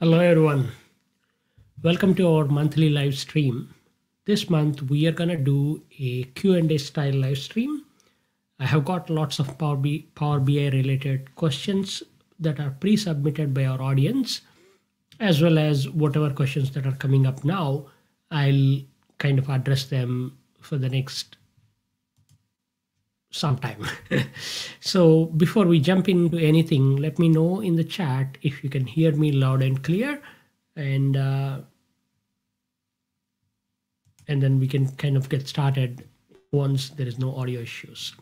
Hello everyone. Welcome to our monthly live stream. This month we are going to do a Q&A style live stream. I have got lots of Power, B, Power BI related questions that are pre-submitted by our audience as well as whatever questions that are coming up now. I'll kind of address them for the next sometime. so before we jump into anything, let me know in the chat if you can hear me loud and clear, and uh, and then we can kind of get started once there is no audio issues.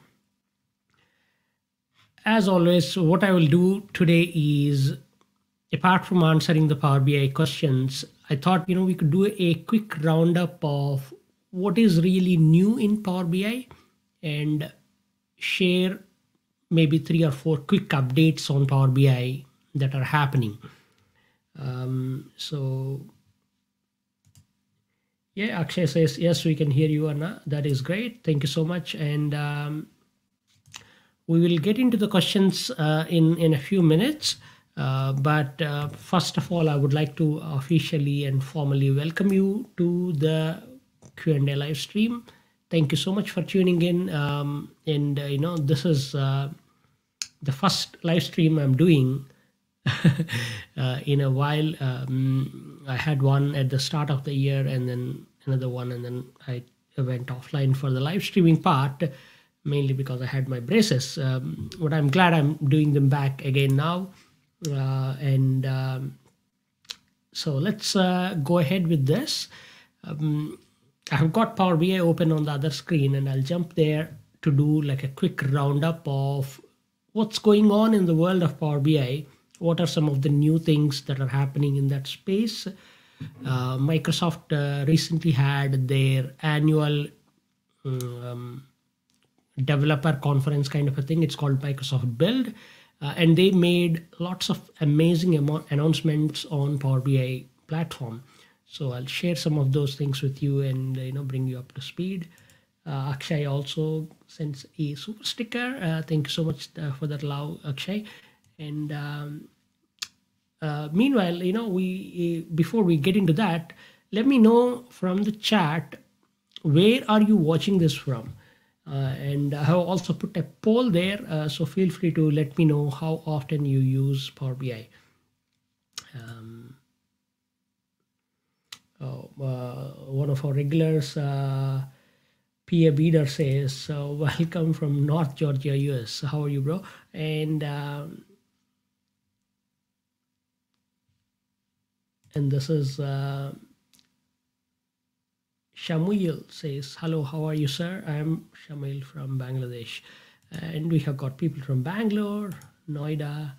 As always, what I will do today is, apart from answering the Power BI questions, I thought you know we could do a quick roundup of what is really new in Power BI and share maybe three or four quick updates on Power BI that are happening. Um, so yeah, Akshay says, yes, we can hear you, Anna. That is great. Thank you so much. And um, we will get into the questions uh, in, in a few minutes. Uh, but uh, first of all, I would like to officially and formally welcome you to the Q&A live stream thank you so much for tuning in. Um, and, uh, you know, this is uh, the first live stream I'm doing uh, in a while. Um, I had one at the start of the year and then another one, and then I went offline for the live streaming part, mainly because I had my braces. Um, but I'm glad I'm doing them back again now. Uh, and um, so let's uh, go ahead with this. Um, I've got Power BI open on the other screen and I'll jump there to do like a quick roundup of what's going on in the world of Power BI. What are some of the new things that are happening in that space? Uh, Microsoft uh, recently had their annual um, developer conference kind of a thing. It's called Microsoft Build. Uh, and they made lots of amazing announcements on Power BI platform. So I'll share some of those things with you and you know bring you up to speed. Uh, Akshay also sends a super sticker. Uh, thank you so much uh, for that love, Akshay. And um, uh, meanwhile, you know, we before we get into that, let me know from the chat where are you watching this from. Uh, and I have also put a poll there, uh, so feel free to let me know how often you use Power BI. Um, Oh, uh, one of our regulars, uh, Pia Beeder says, uh, welcome from North Georgia, US. How are you, bro? And um, and this is uh, Shamuil says, hello, how are you, sir? I'm Shamuil from Bangladesh. And we have got people from Bangalore, Noida,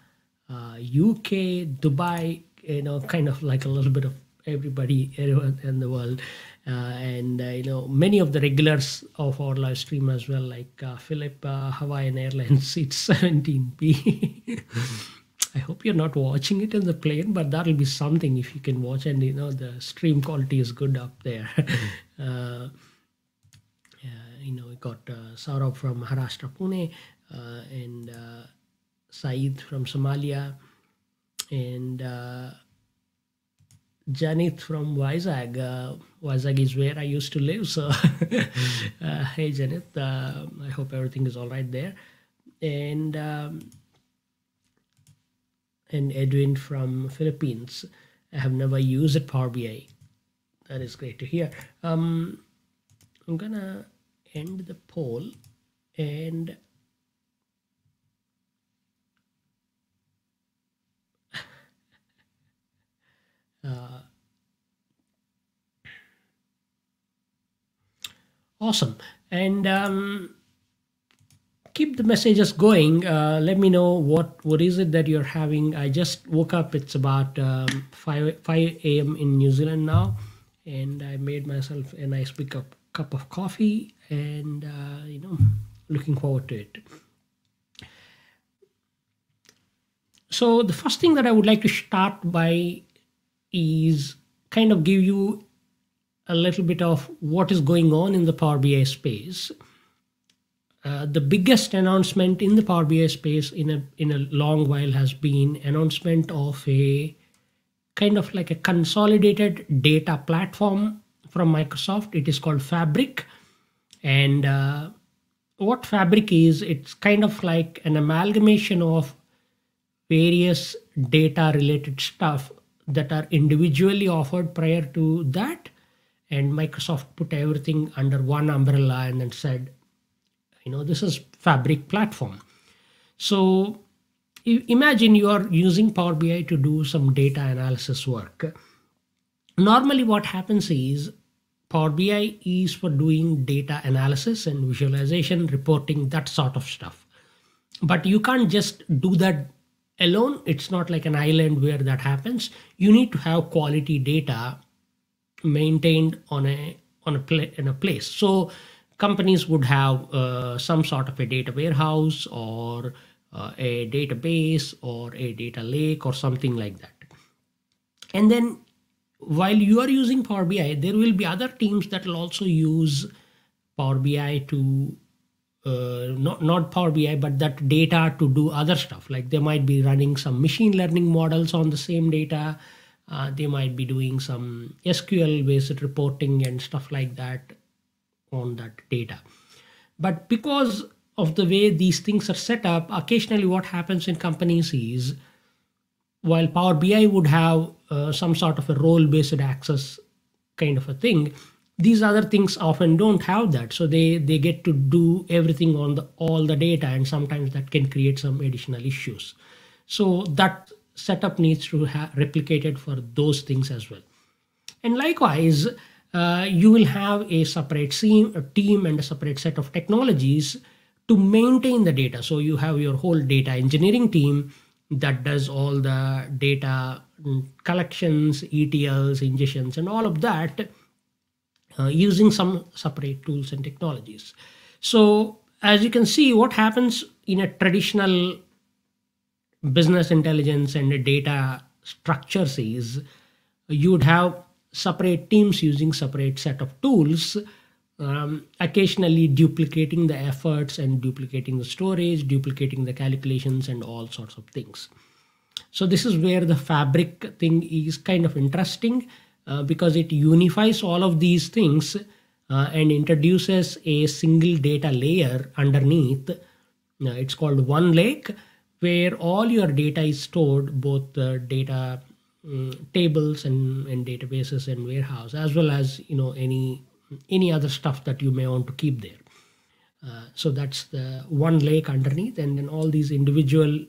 uh, UK, Dubai, you know, kind of like a little bit of everybody everyone in the world. Uh, and uh, you know many of the regulars of our live stream as well like uh, philip uh, hawaiian airlines it's 17p i hope you're not watching it in the plane but that'll be something if you can watch. And you know the stream quality is good up there. Uh, you know we got uh, Saurabh from Maharashtra Pune uh, and Saeed from Somalia. And Janith from Vizag. Uh, is where I used to live. So, uh, hey, Janith, uh, I hope everything is all right there. And um, and Edwin from Philippines. I have never used Power BI. That is great to hear. Um, I'm gonna end the poll and Uh, awesome. And um, keep the messages going. Uh, let me know what what is it that you're having. I just woke up. It's about um, 5 5 a.m. in New Zealand now, and I made myself a nice big cup cup of coffee, and uh, you know, looking forward to it. So the first thing that I would like to start by is kind of give you a little bit of what is going on in the Power BI space. Uh, the biggest announcement in the Power BI space in a in a long while has been announcement of a kind of like a consolidated data platform from Microsoft. It is called Fabric. And uh, what Fabric is, it's kind of like an amalgamation of various data related stuff that are individually offered prior to that. And Microsoft put everything under one umbrella and then said, you know, this is Fabric platform. So imagine you are using Power BI to do some data analysis work. Normally what happens is Power BI is for doing data analysis and visualization, reporting, that sort of stuff. But you can't just do that alone. It's not like an island where that happens. You need to have quality data maintained on a on a pla- in a place. So companies would have uh, some sort of a data warehouse or uh, a database or a data lake or something like that. And then while you are using Power BI, there will be other teams that will also use Power BI to uh, not not Power BI, but that data to do other stuff. Like they might be running some machine learning models on the same data. Uh, they might be doing some SQL based reporting and stuff like that on that data. But because of the way these things are set up, occasionally what happens in companies is while Power BI would have uh, some sort of a role based access kind of a thing, these other things often don't have that. So they, they get to do everything on the all the data, and sometimes that can create some additional issues. So that setup needs to have replicated for those things as well. And likewise, uh, you will have a separate team, a team and a separate set of technologies to maintain the data. So you have your whole data engineering team that does all the data mm, collections, ETLs, ingestions, and all of that using some separate tools and technologies. So as you can see, what happens in a traditional business intelligence and data structures is you would have separate teams using separate set of tools um, occasionally duplicating the efforts and duplicating the storage, duplicating the calculations, and all sorts of things. So, this is where the fabric thing is kind of interesting uh, because it unifies all of these things uh, and introduces a single data layer underneath. Uh, it's called OneLake, where all your data is stored, both the data um, tables and, and databases and warehouse, as well as you know any any other stuff that you may want to keep there. Uh, so that's the one lake underneath, and then all these individual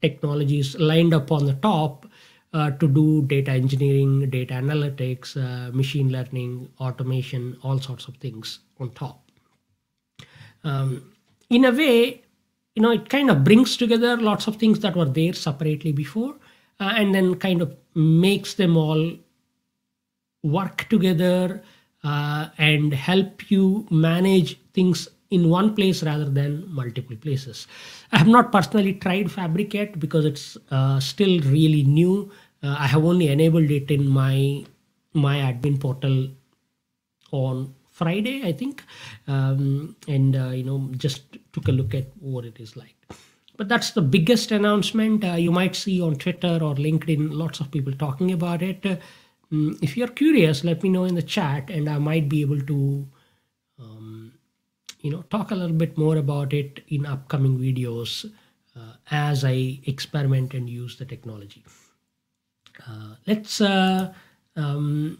technologies lined up on the top uh, to do data engineering, data analytics, uh, machine learning, automation, all sorts of things on top. Um, in a way, you know, it kind of brings together lots of things that were there separately before, uh, and then kind of makes them all work together uh, and help you manage things in one place rather than multiple places. I have not personally tried Fabric yet because it's uh, still really new. Uh, I have only enabled it in my my admin portal on Friday, I think, um, and uh, you know just took a look at what it is like. But that's the biggest announcement uh, you might see on Twitter or LinkedIn. Lots of people talking about it. Mm, if you're curious, let me know in the chat, and I might be able to, um, you know, talk a little bit more about it in upcoming videos uh, as I experiment and use the technology. Uh, let's uh, um,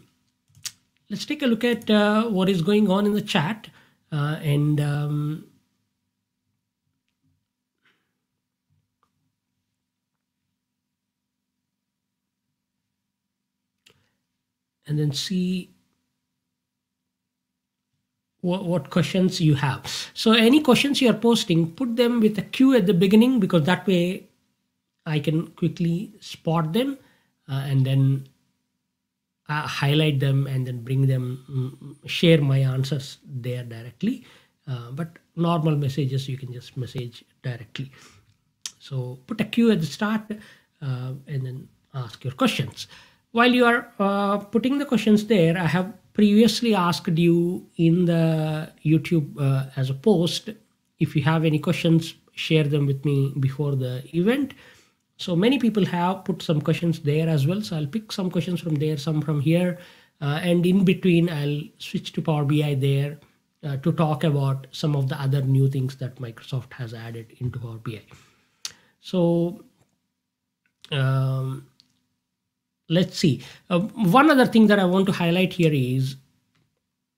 let's take a look at uh, what is going on in the chat, uh, and um, and then see what, what questions you have. So any questions you are posting, put them with a Q at the beginning because that way I can quickly spot them uh, and then uh, highlight them and then bring them, mm, share my answers there directly. Uh, but normal messages you can just message directly. So put a Q at the start uh, and then ask your questions while you are uh, putting the questions there, I have previously asked you in the YouTube uh, as a post. If you have any questions, share them with me before the event. so many people have put some questions there as well. So I'll pick some questions from there, some from here. Uh, and in between, I'll switch to Power BI there uh, to talk about some of the other new things that Microsoft has added into Power BI. So um, let's see. Uh, one other thing that I want to highlight here is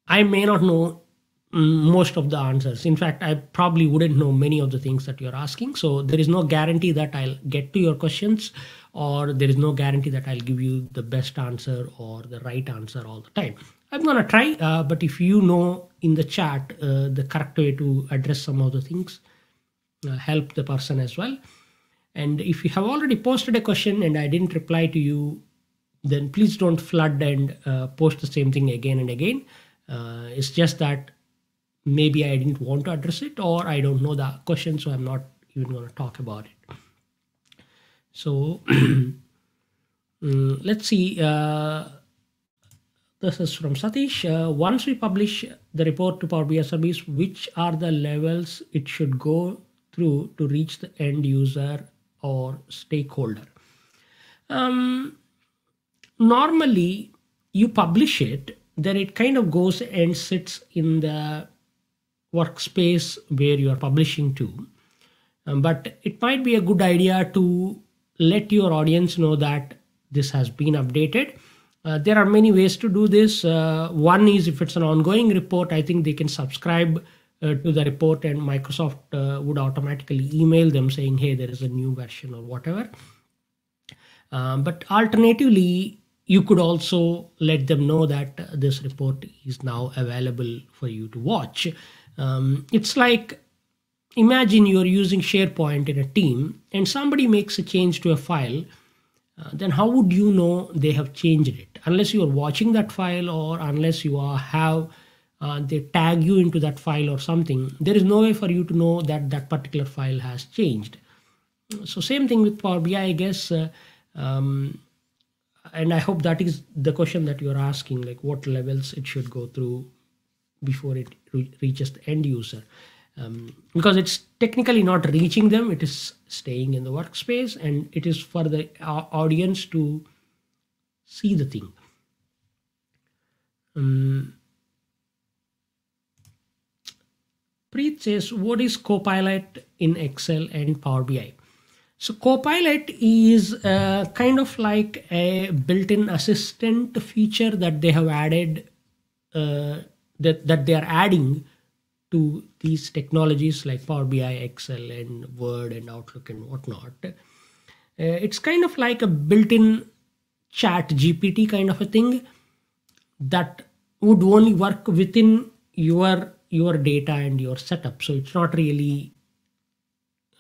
I may not know most of the answers. In fact, I probably wouldn't know many of the things that you're asking. So there is no guarantee that I'll get to your questions or there is no guarantee that I'll give you the best answer or the right answer all the time. I'm going to try, uh, but if you know in the chat uh, the correct way to address some of the things, uh, help the person as well. And if you have already posted a question and I didn't reply to you, then please don't flood and uh, post the same thing again and again. Uh, it's just that maybe I didn't want to address it or I don't know the question, so I'm not even going to talk about it. So um, let's see. Uh, this is from Satish. Uh, once we publish the report to Power BI service, which are the levels it should go through to reach the end user or stakeholder? Um, normally, you publish it, then it kind of goes and sits in the workspace where you are publishing to. Um, but it might be a good idea to let your audience know that this has been updated. Uh, there are many ways to do this. Uh, one is if it's an ongoing report, I think they can subscribe uh, to the report and Microsoft uh, would automatically email them saying, hey, there is a new version or whatever. Um, but alternatively, you could also let them know that this report is now available for you to watch. Um, it's like imagine you're using SharePoint in a team and somebody makes a change to a file. Uh, then how would you know they have changed it unless you are watching that file or unless you are have uh, they tag you into that file or something there is no way for you to know that that particular file has changed so same thing with power bi i guess uh, um, and i hope that is the question that you're asking like what levels it should go through before it re reaches the end user. Um, because it's technically not reaching them, it is staying in the workspace and it is for the uh, audience to see the thing. Um, Preet says, what is Copilot in Excel and Power BI? So Copilot is uh, kind of like a built-in assistant feature that they have added uh, that, that they are adding to these technologies like Power BI, Excel, and Word and Outlook and whatnot. Uh, it's kind of like a built-in ChatGPT kind of a thing that would only work within your your data and your setup. So it's not really,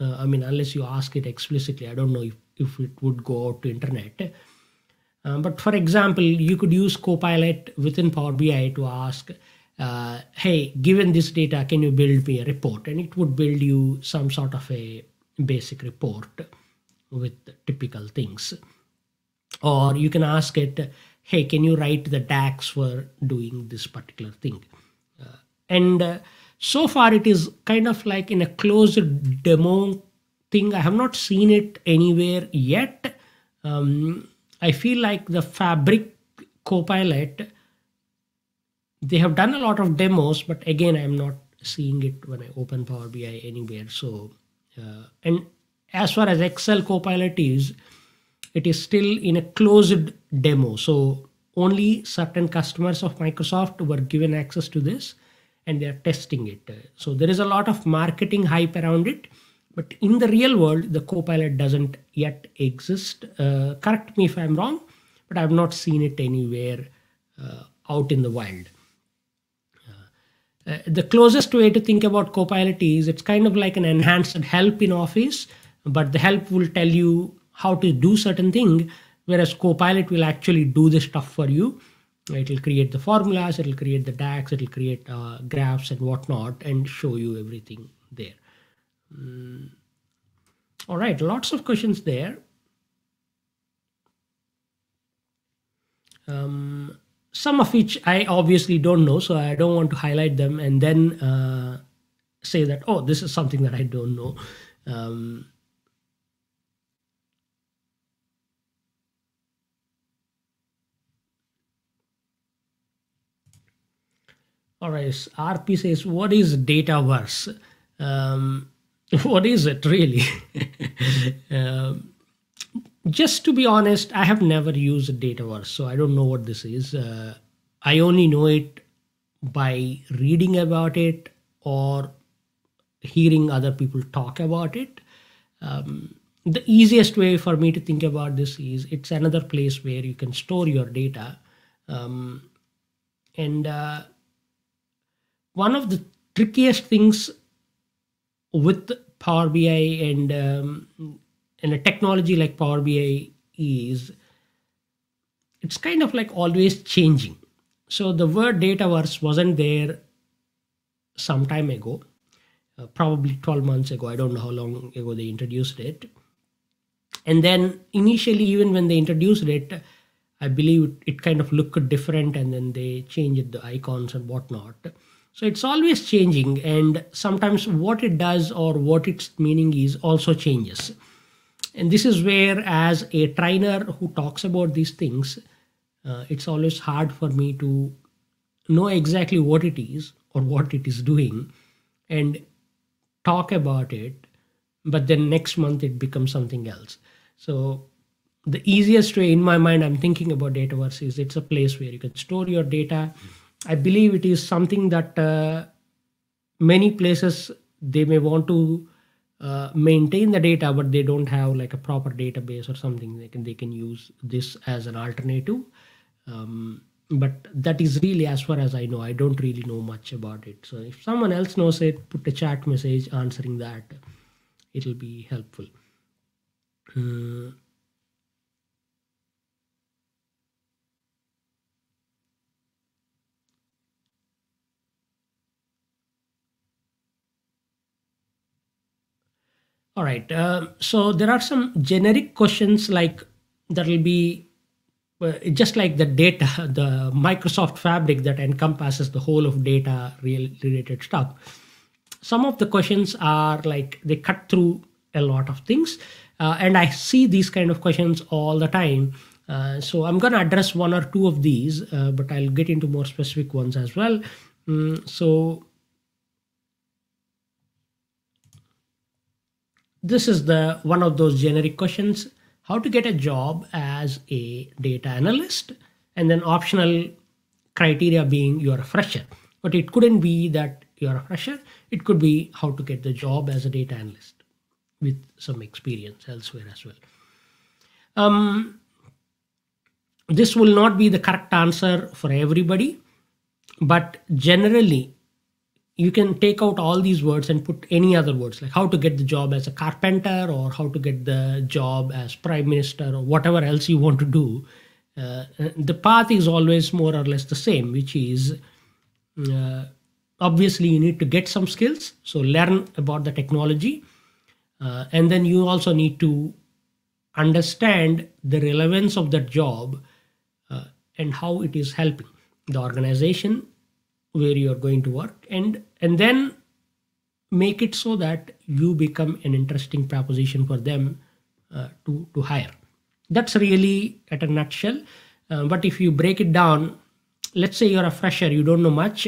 uh, I mean, unless you ask it explicitly, I don't know if, if it would go out to internet. Um, but for example, you could use Copilot within Power BI to ask, uh, hey, given this data, can you build me a report? And it would build you some sort of a basic report with typical things. Or you can ask it, hey, can you write the DAX for doing this particular thing? Uh, and uh, so far, it is kind of like in a closed demo thing. I have not seen it anywhere yet. Um, I feel like the Fabric Copilot they have done a lot of demos, but again, I'm not seeing it when I open Power BI anywhere. So, uh, and as far as Excel Copilot is, it is still in a closed demo. So only certain customers of Microsoft were given access to this and they're testing it. So there is a lot of marketing hype around it. But in the real world, the Copilot doesn't yet exist. Uh, correct me if I'm wrong, but I've not seen it anywhere uh, out in the wild. Uh, the closest way to think about Copilot is it's kind of like an enhanced help in Office, but the help will tell you how to do certain thing, whereas Copilot will actually do the stuff for you. It will create the formulas, it will create the DAX, it will create uh, graphs and whatnot, and show you everything there. Mm. All right, lots of questions there. Um, some of which I obviously don't know, so I don't want to highlight them and then uh, say that, oh, this is something that I don't know. Um, All right. RP says, what is Dataverse? Um, what is it really? um, just to be honest, I have never used Dataverse, so I don't know what this is. Uh, I only know it by reading about it or hearing other people talk about it. Um, the easiest way for me to think about this is it's another place where you can store your data. Um, and uh, one of the trickiest things with Power BI and um, and a technology like Power BI is it's kind of like always changing. So the word Dataverse wasn't there some time ago, uh, probably 12 months ago. I don't know how long ago they introduced it. And then initially, even when they introduced it, I believe it kind of looked different and then they changed the icons and whatnot. So it's always changing, and sometimes what it does or what its meaning is also changes. And this is where, as a trainer who talks about these things, uh, it's always hard for me to know exactly what it is or what it is doing and talk about it but then next month it becomes something else so the easiest way in my mind i'm thinking about dataverse is it's a place where you can store your data i believe it is something that uh, many places they may want to uh, maintain the data but they don't have like a proper database or something they can they can use this as an alternative. Um, but that is really as far as i know i don't really know much about it. So if someone else knows it put a chat message answering that it'll be helpful. Uh, all right uh, so there are some generic questions like that will be uh, just like the data, the Microsoft Fabric that encompasses the whole of data related stuff. Some of the questions are like they cut through a lot of things, uh, and I see these kind of questions all the time. Uh, so I'm going to address one or two of these, uh, but I'll get into more specific ones as well. Mm, so this is the one of those generic questions how to get a job as a data analyst, and then optional criteria being you're a fresher. But it couldn't be that you're a fresher, it could be how to get the job as a data analyst with some experience elsewhere as well. Um, this will not be the correct answer for everybody, but generally you can take out all these words and put any other words like how to get the job as a carpenter or how to get the job as prime minister or whatever else you want to do. Uh, the path is always more or less the same which is uh, obviously you need to get some skills so learn about the technology uh, and then you also need to understand the relevance of that job uh, and how it is helping the organization where you are going to work and and then make it so that you become an interesting proposition for them uh, to to hire. That's really at a nutshell. Uh, but if you break it down let's say you're a fresher you don't know much.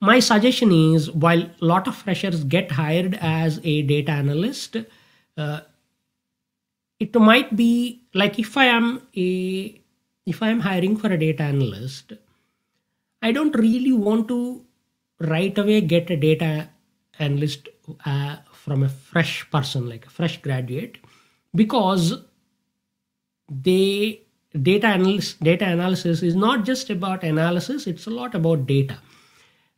My suggestion is while a lot of freshers get hired as a data analyst uh, it might be like if i am a if i am hiring for a data analyst I don't really want to right away get a data analyst uh, from a fresh person, like a fresh graduate, because they data analysis data analysis is not just about analysis; it's a lot about data,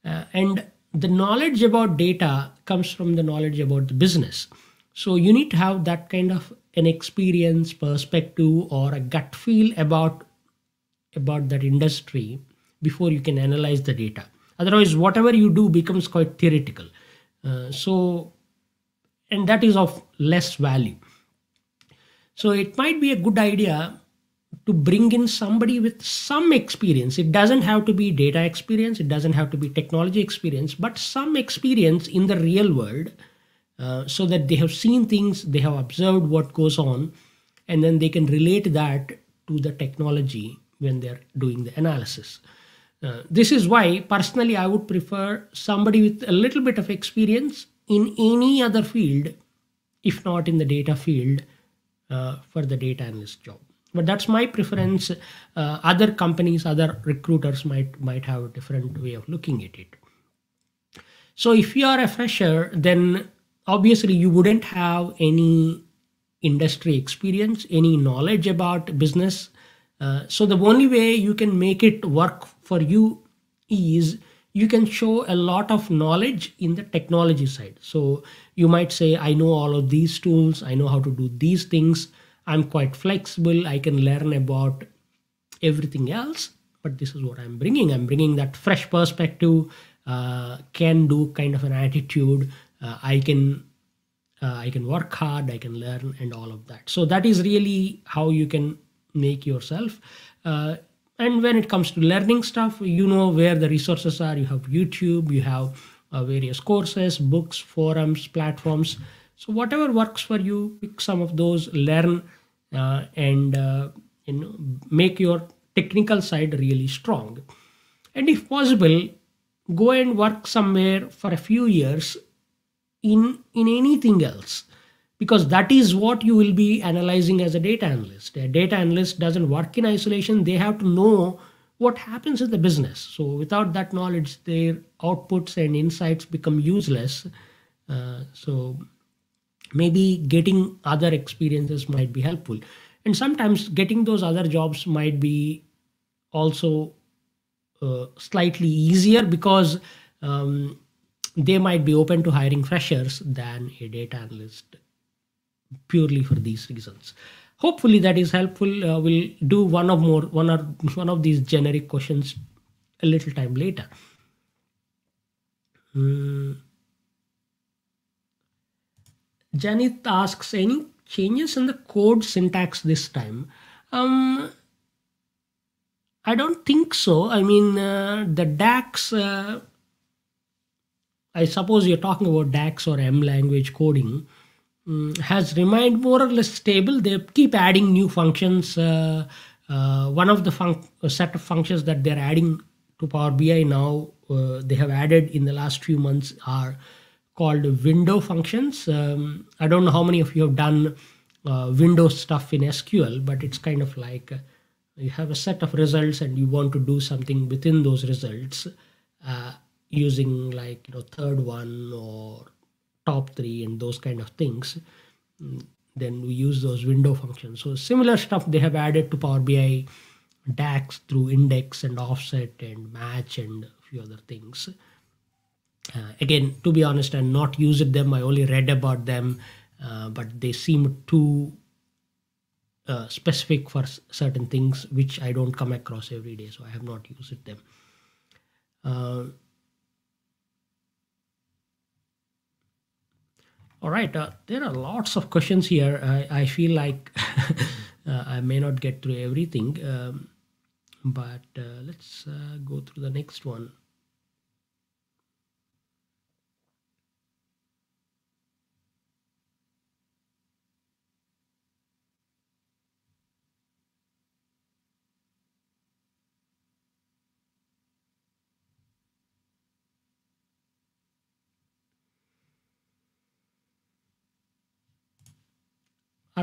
uh, and the knowledge about data comes from the knowledge about the business. So you need to have that kind of an experience, perspective, or a gut feel about about that industry before you can analyze the data. Otherwise, whatever you do becomes quite theoretical. Uh, so, and that is of less value. So, it might be a good idea to bring in somebody with some experience. It doesn't have to be data experience, it doesn't have to be technology experience, but some experience in the real world uh, so that they have seen things, they have observed what goes on, and then they can relate that to the technology when they're doing the analysis. Uh, this is why, personally, I would prefer somebody with a little bit of experience in any other field, if not in the data field, uh, for the data analyst job. But that's my preference. Uh, other companies, other recruiters might might have a different way of looking at it. So if you are a fresher, then obviously you wouldn't have any industry experience, any knowledge about business. Uh, so the only way you can make it work for you is you can show a lot of knowledge in the technology side. So you might say, I know all of these tools, I know how to do these things, I'm quite flexible, I can learn about everything else, but this is what I'm bringing. I'm bringing that fresh perspective, uh, can do kind of an attitude. Uh, I can uh, I can work hard, I can learn, and all of that. So that is really how you can make yourself. And when it comes to learning stuff, you know where the resources are. You have YouTube, you have uh, various courses, books, forums, platforms. So whatever works for you, pick some of those, learn, uh, and uh, you know make your technical side really strong. And if possible, go and work somewhere for a few years in in anything else because that is what you will be analyzing as a data analyst. A data analyst doesn't work in isolation. They have to know what happens in the business. So without that knowledge their outputs and insights become useless. Uh, so maybe getting other experiences might be helpful. And sometimes getting those other jobs might be also uh, slightly easier because um, they might be open to hiring freshers than a data analyst purely for these reasons. Hopefully that is helpful. Uh, we'll do one of more one or one of these generic questions a little time later. Hmm. Janith asks any changes in the code syntax this time? Um, I don't think so. I mean, uh, the DAX, uh, I suppose you're talking about DAX or M language coding, um, has remained more or less stable. They keep adding new functions. Uh, uh one of the set of functions that they're adding to Power BI now, uh, they have added in the last few months are called window functions. Um, I don't know how many of you have done uh, Windows stuff in SQL, but it's kind of like you have a set of results and you want to do something within those results uh, using like you know third one or top three and those kind of things then we use those window functions. So similar stuff they have added to power bi dax through index and offset and match and a few other things. Uh, again to be honest i'm not used them. I only read about them uh, but they seem too uh, specific for certain things which I don't come across every day, so I have not used them. All right, uh, there are lots of questions here. I, I feel like uh, I may not get through everything, um, but uh, let's go through the next one.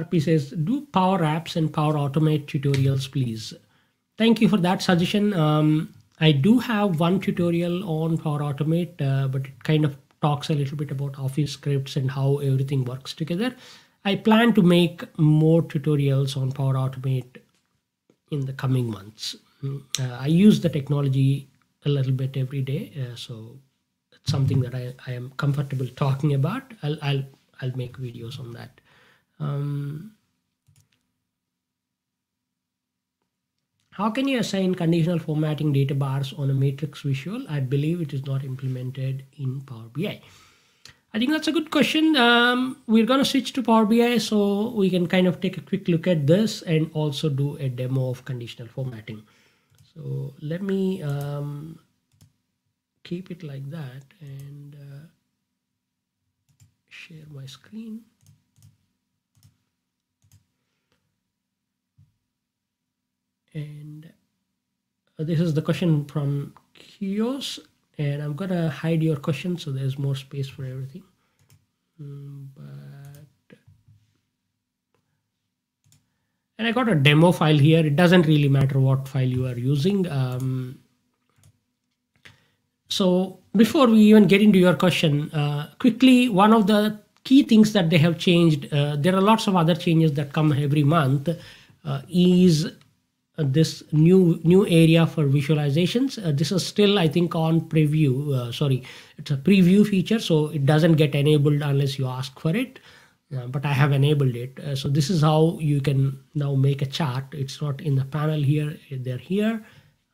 RP says, do Power Apps and Power Automate tutorials, please. Thank you for that suggestion. Um, I do have one tutorial on Power Automate, uh, but it kind of talks a little bit about Office scripts and how everything works together. I plan to make more tutorials on Power Automate in the coming months. Mm, uh, I use the technology a little bit every day, uh, so it's something that I, I am comfortable talking about. I'll, I'll, I'll make videos on that. Um, how can you assign conditional formatting data bars on a matrix visual? I believe it is not implemented in Power BI. I think that's a good question. Um, we're going to switch to Power BI so we can kind of take a quick look at this and also do a demo of conditional formatting. So let me um, keep it like that and uh, share my screen. And this is the question from Kios, and I'm gonna hide your question so there's more space for everything. Mm, but and I got a demo file here. It doesn't really matter what file you are using. Um, so before we even get into your question, uh, quickly, one of the key things that they have changed, uh, there are lots of other changes that come every month, uh, is uh, this new new area for visualizations. Uh, this is still, I think, on preview. Uh, sorry, it's a preview feature, so it doesn't get enabled unless you ask for it. but I have enabled it. so this is how you can now make a chart. It's not in the panel here; they're here.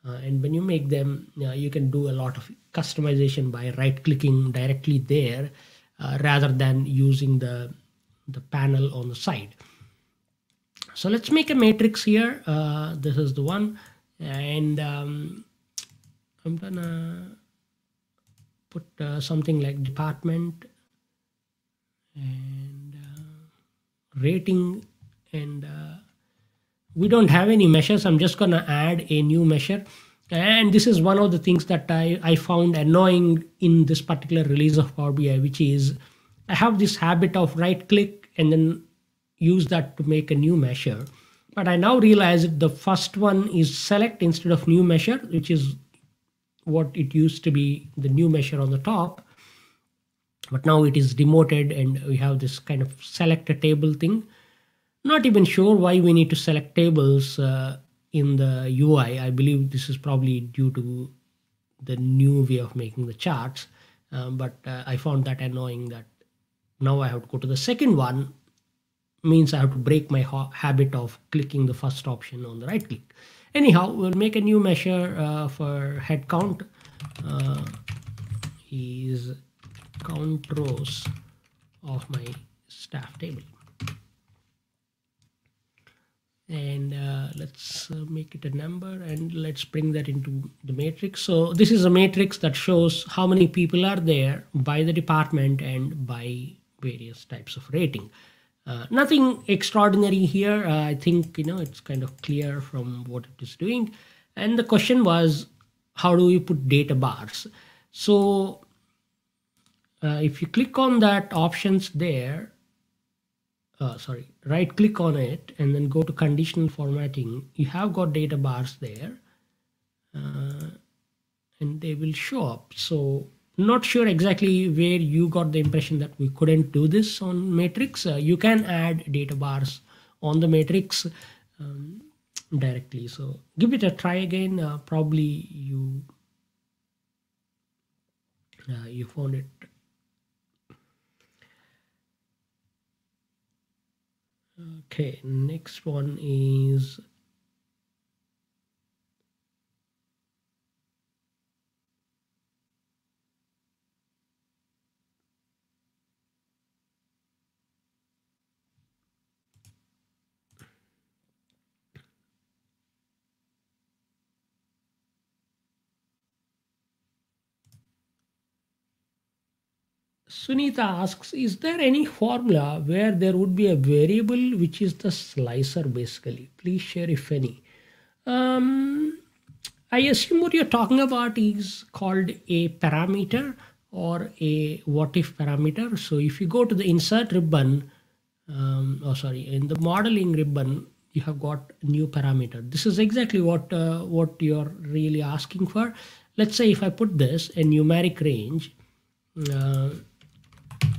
Uh, and when you make them, uh, you can do a lot of customization by right clicking directly there uh, rather than using the, the panel on the side. So let's make a matrix here. Uh, this is the one. And um, I'm gonna put uh, something like department and uh, rating and we don't have any measures. I'm just to add a new measure. And this is one of the things that I, I found annoying in this particular release of Power BI, which is I have this habit of right click and then use that to make a new measure. But I now realize the first one is select instead of new measure, which is what it used to be the new measure on the top. But now it is demoted and we have this kind of select a table thing. Not even sure why we need to select tables uh, in the UI. I believe this is probably due to the new way of making the charts. Um, but uh, I found that annoying that now I have to go to the second one means I have to break my ha habit of clicking the first option on the right click. Anyhow, we'll make a new measure uh, for head count. Uh, is count rows of my staff table and uh, let's uh, make it a number and let's bring that into the matrix. So this is a matrix that shows how many people are there by the department and by various types of rating. Uh, nothing extraordinary here. Uh, I think you know it's kind of clear from what it is doing. And the question was, how do we put data bars? So uh, if you click on that options there, uh, sorry, right click on it and then go to conditional formatting. You have got data bars there uh, and they will show up. So not sure exactly where you got the impression that we couldn't do this on matrix. Uh, you can add data bars on the matrix um, directly. So give it a try again. Uh, probably you uh, you found it Okay, next one is Sunita asks, is there any formula where there would be a variable which is the slicer basically? Please share if any. Um, I assume what you're talking about is called a parameter or a what if parameter. So if you go to the insert ribbon, um, oh sorry, in the modeling ribbon, you have got new parameter. This is exactly what uh, what you're really asking for. Let's say if I put this a numeric range, uh,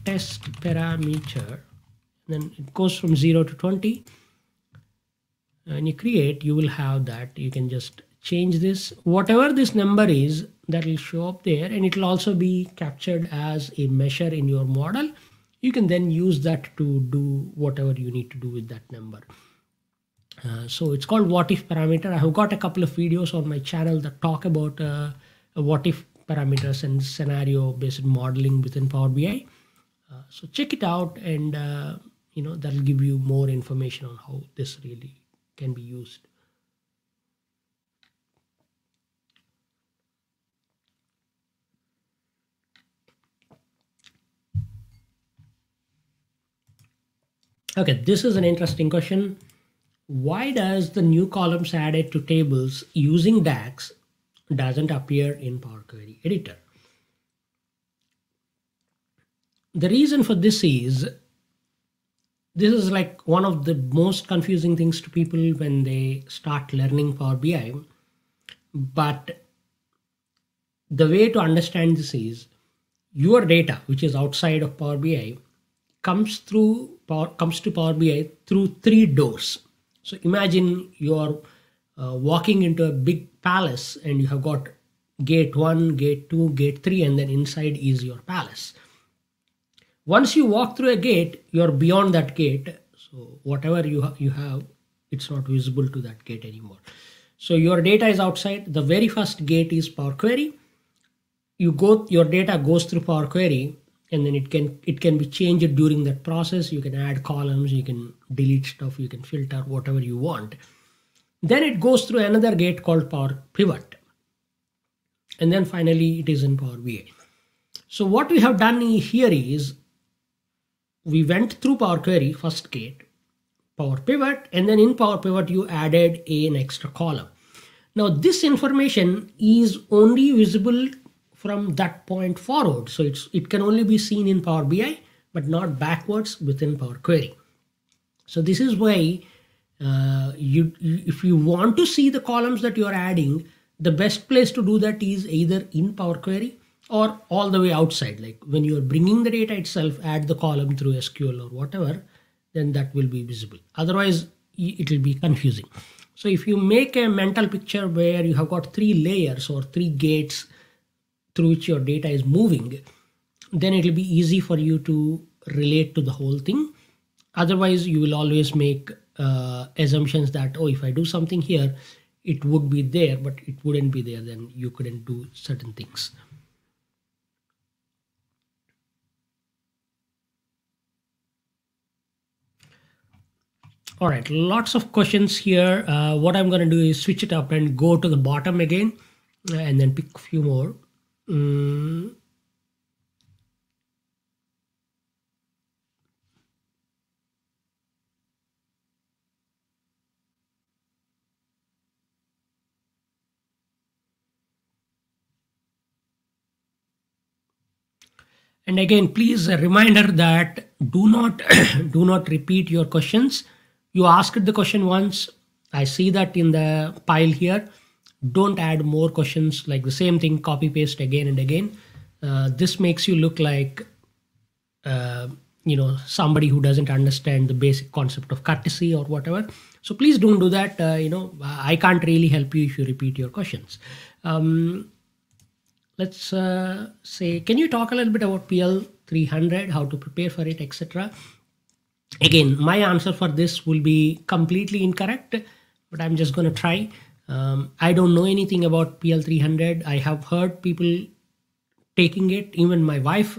test parameter then it goes from 0 to 20 and you create you will have that. You can just change this. Whatever this number is that will show up there and it will also be captured as a measure in your model. You can then use that to do whatever you need to do with that number. Uh, so it's called what if parameter. I have got a couple of videos on my channel that talk about uh, what if parameters and scenario based modeling within power bi uh, so check it out and uh, you know that'll give you more information on how this really can be used. Okay, this is an interesting question. why does the new columns added to tables using DAX doesn't appear in Power Query Editor? The reason for this is this is like one of the most confusing things to people when they start learning Power BI. But the way to understand this is your data, which is outside of Power BI, comes through Power, comes to Power BI through three doors. So imagine you're uh, walking into a big palace and you have got gate one, gate two, gate three, and then inside is your palace. Once you walk through a gate, you're beyond that gate. So whatever you ha- you have, it's not visible to that gate anymore. So your data is outside. The very first gate is Power Query. You go, your data goes through Power Query, and then it can it can be changed during that process. You can add columns, you can delete stuff, you can filter whatever you want. Then it goes through another gate called Power Pivot, and then finally it is in Power BI. So what we have done here is we went through Power Query, first gate, Power Pivot, and then in Power Pivot, you added an extra column. Now, this information is only visible from that point forward. So it's, it can only be seen in Power BI, but not backwards within Power Query. So this is why uh, you, if you want to see the columns that you're adding, the best place to do that is either in Power Query or all the way outside. Like when you're bringing the data itself, add the column through SQL or whatever, then that will be visible. Otherwise, it will be confusing. So if you make a mental picture where you have got three layers or three gates through which your data is moving, then it will be easy for you to relate to the whole thing. Otherwise, you will always make uh, assumptions that, oh, if I do something here, it would be there, but it wouldn't be there, then you couldn't do certain things. All right, lots of questions here. Uh, what I'm going to do is switch it up and go to the bottom again and then pick a few more. Mm. And again, please a reminder that do not do not repeat your questions you asked the question once. I see that in the pile here. Don't add more questions like the same thing copy paste again and again. Uh, this makes you look like uh, you know somebody who doesn't understand the basic concept of courtesy or whatever. So please don't do that. Uh, you know i can't really help you if you repeat your questions. Um, let's uh, say can you talk a little bit about pl 300 how to prepare for it etc Again, my answer for this will be completely incorrect, but I'm just going to try. Um, I don't know anything about PL300. I have heard people taking it. Even my wife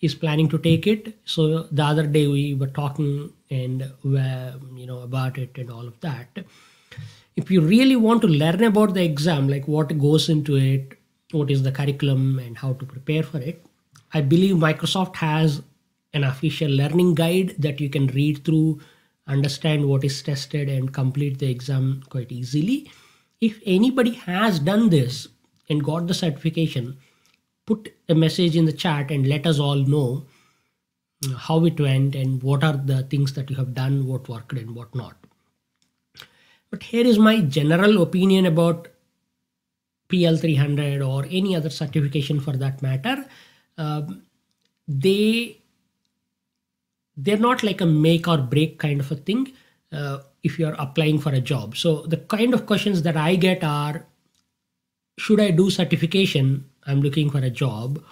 is planning to take it. So the other day we were talking and uh, you know about it and all of that. If you really want to learn about the exam, like what goes into it, what is the curriculum, and how to prepare for it, I believe Microsoft has an official learning guide that you can read through, understand what is tested, and complete the exam quite easily. If anybody has done this and got the certification, put a message in the chat and let us all know how it went and what are the things that you have done, what worked and what not. But here is my general opinion about PL300 or any other certification for that matter. Um, they they're not like a make or break kind of a thing uh, if you're applying for a job. So the kind of questions that I get are, should I do certification? I'm looking for a job.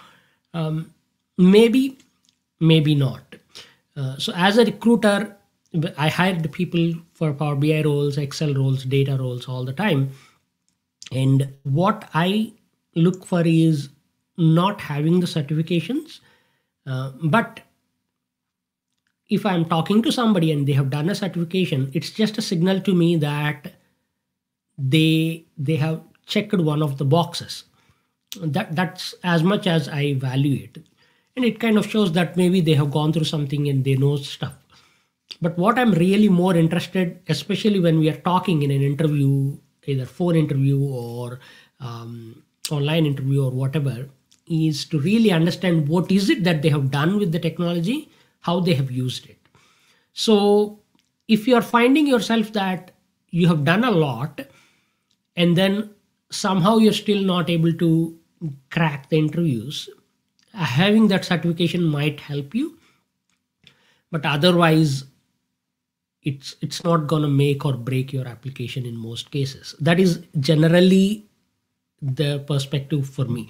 Um, maybe, maybe not. Uh, so as a recruiter, I hired people for Power BI roles, Excel roles, data roles all the time. And what I look for is not having the certifications, uh, but if I'm talking to somebody and they have done a certification, it's just a signal to me that they they have checked one of the boxes. That that's as much as I value it, and it kind of shows that maybe they have gone through something and they know stuff. But what I'm really more interested, especially when we are talking in an interview, either phone interview or um, online interview or whatever, is to really understand what is it that they have done with the technology, how they have used it. So if you are finding yourself that you have done a lot and then somehow you're still not able to crack the interviews, uh, having that certification might help you. But otherwise, it's it's not going to make or break your application in most cases that is generally the perspective for me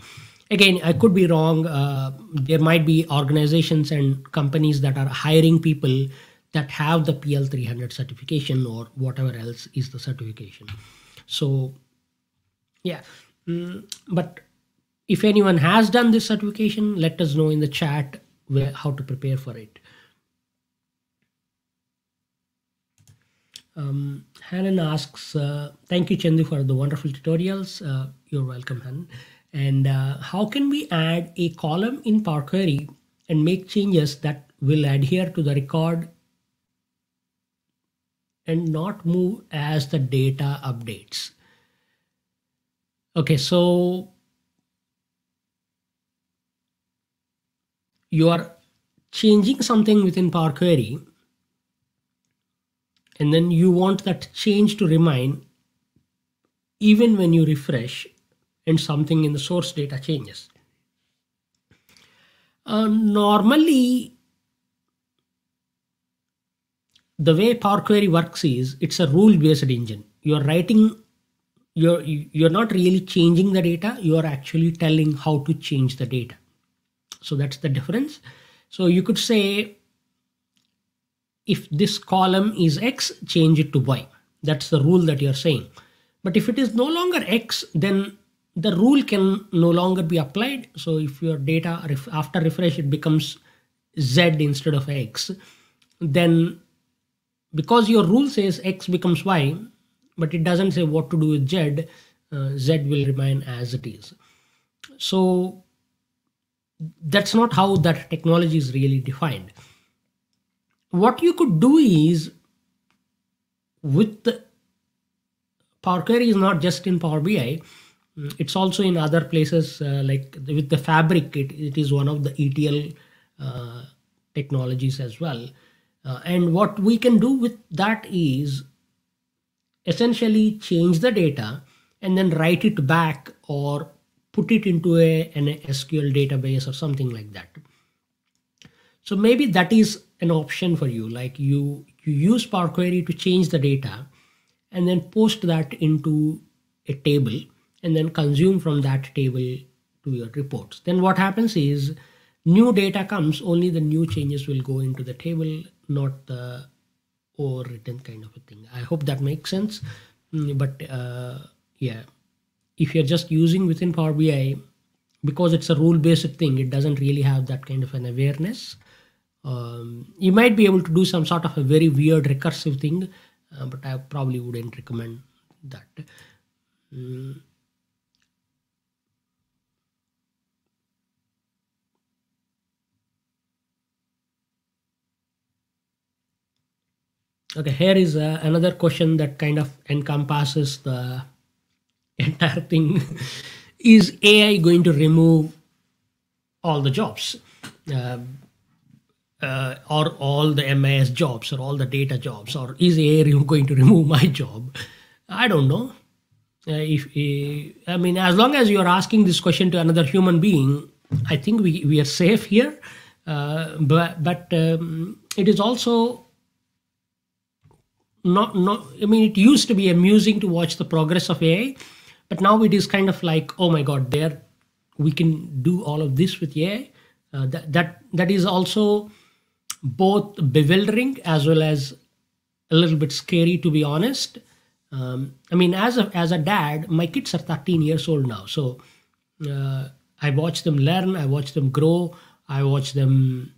again i could be wrong uh, there might be organizations and companies that are hiring people that have the pl300 certification or whatever else is the certification so yeah mm, but if anyone has done this certification let us know in the chat where how to prepare for it Um, Hanan asks, uh, thank you, Chandoo, for the wonderful tutorials. Uh, you're welcome, Hanan. And uh, how can we add a column in Power Query and make changes that will adhere to the record and not move as the data updates? Okay, so you are changing something within Power Query and then you want that change to remain even when you refresh and something in the source data changes. Uh, normally, the way Power Query works is it's a rule-based engine. You're writing, you're you're not really changing the data. You are actually telling how to change the data. So that's the difference. So you could say if this column is x, change it to y. That's the rule that you're saying. But if it is no longer x, then the rule can no longer be applied. So if your data after refresh it becomes z instead of x, then because your rule says x becomes y, but it doesn't say what to do with z, uh, z will remain as it is. So that's not how that technology is really defined what you could do is with the Power Query is not just in Power BI, it's also in other places uh, like with the Fabric, it, it is one of the ETL uh, technologies as well. Uh, and what we can do with that is essentially change the data and then write it back or put it into a, an SQL database or something like that. So maybe that is an option for you. Like you, you use Power Query to change the data and then post that into a table and then consume from that table to your reports. Then what happens is new data comes, only the new changes will go into the table, not the overwritten kind of a thing. I hope that makes sense. Mm, but uh, yeah, if you're just using within Power BI, because it's a rule based thing, it doesn't really have that kind of an awareness um, you might be able to do some sort of a very weird recursive thing uh, but i probably wouldn't recommend that mm. Okay here is uh, another question that kind of encompasses the entire thing is ai going to remove all the jobs uh, uh, or all the MIS jobs or all the data jobs, or is AI going to remove my job? I don't know. Uh, if uh, I mean, as long as you are asking this question to another human being, I think we, we are safe here. Uh, but but um, it is also not not. I mean, it used to be amusing to watch the progress of AI, but now it is kind of like, oh my God, there we can do all of this with AI. Uh, that that that is also both bewildering as well as a little bit scary to be honest um, i mean as a as a dad my kids are 13 years old now so uh, i watch them learn i watch them grow i watch them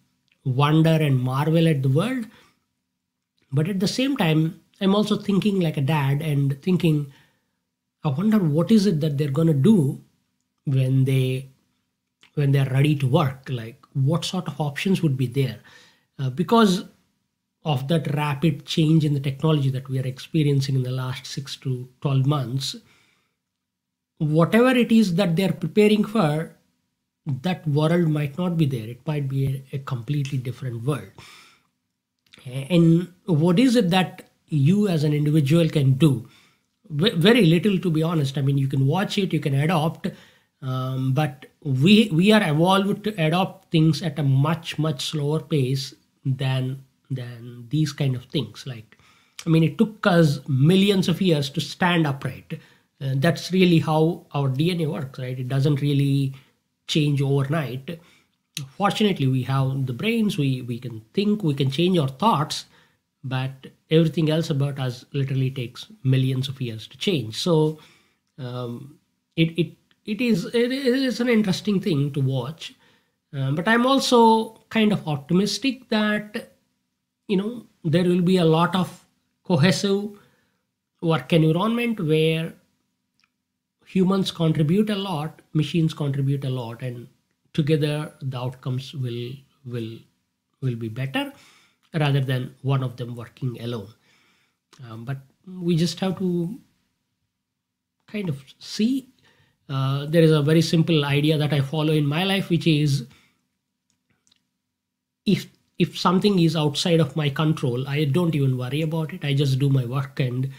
wonder and marvel at the world but at the same time i'm also thinking like a dad and thinking i wonder what is it that they're going to do when they when they're ready to work like what sort of options would be there uh, because of that rapid change in the technology that we are experiencing in the last six to 12 months, whatever it is that they're preparing for, that world might not be there. It might be a, a completely different world. And what is it that you as an individual can do? Very little, to be honest. I mean, you can watch it, you can adopt, um, but we we are evolved to adopt things at a much much slower pace than than these kind of things. Like, I mean, it took us millions of years to stand upright. Uh, that's really how our DNA works, right? It doesn't really change overnight. Fortunately, we have the brains, we, we can think, we can change our thoughts, but everything else about us literally takes millions of years to change. So um, it, it, it, is, it is an interesting thing to watch. Um, but I'm also kind of optimistic that you know there will be a lot of cohesive work environment where humans contribute a lot machines contribute a lot and together the outcomes will will will be better rather than one of them working alone. Um, but we just have to kind of see. Uh, there is a very simple idea that i follow in my life which is if if something is outside of my control i don't even worry about it. I just do my work and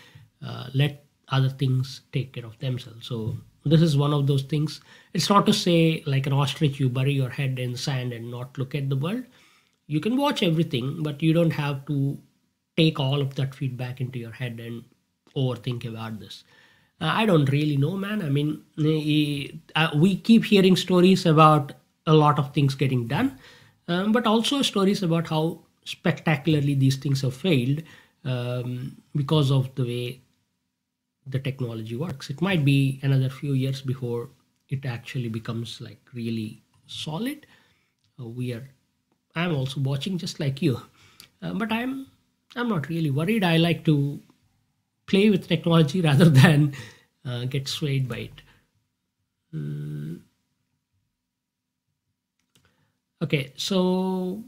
uh, let other things take care of themselves. So this is one of those things. It's not to say like an ostrich you bury your head in sand and not look at the world. You can watch everything but you don't have to take all of that feedback into your head and overthink about this. Uh, i don't really know man. I mean uh, we keep hearing stories about a lot of things getting done um, but also stories about how spectacularly these things have failed um, because of the way the technology works. It might be another few years before it actually becomes like really solid. Uh, we are. I'm also watching just like you, uh, but I'm I'm not really worried. I like to play with technology rather than uh, get swayed by it. Mm. Okay, so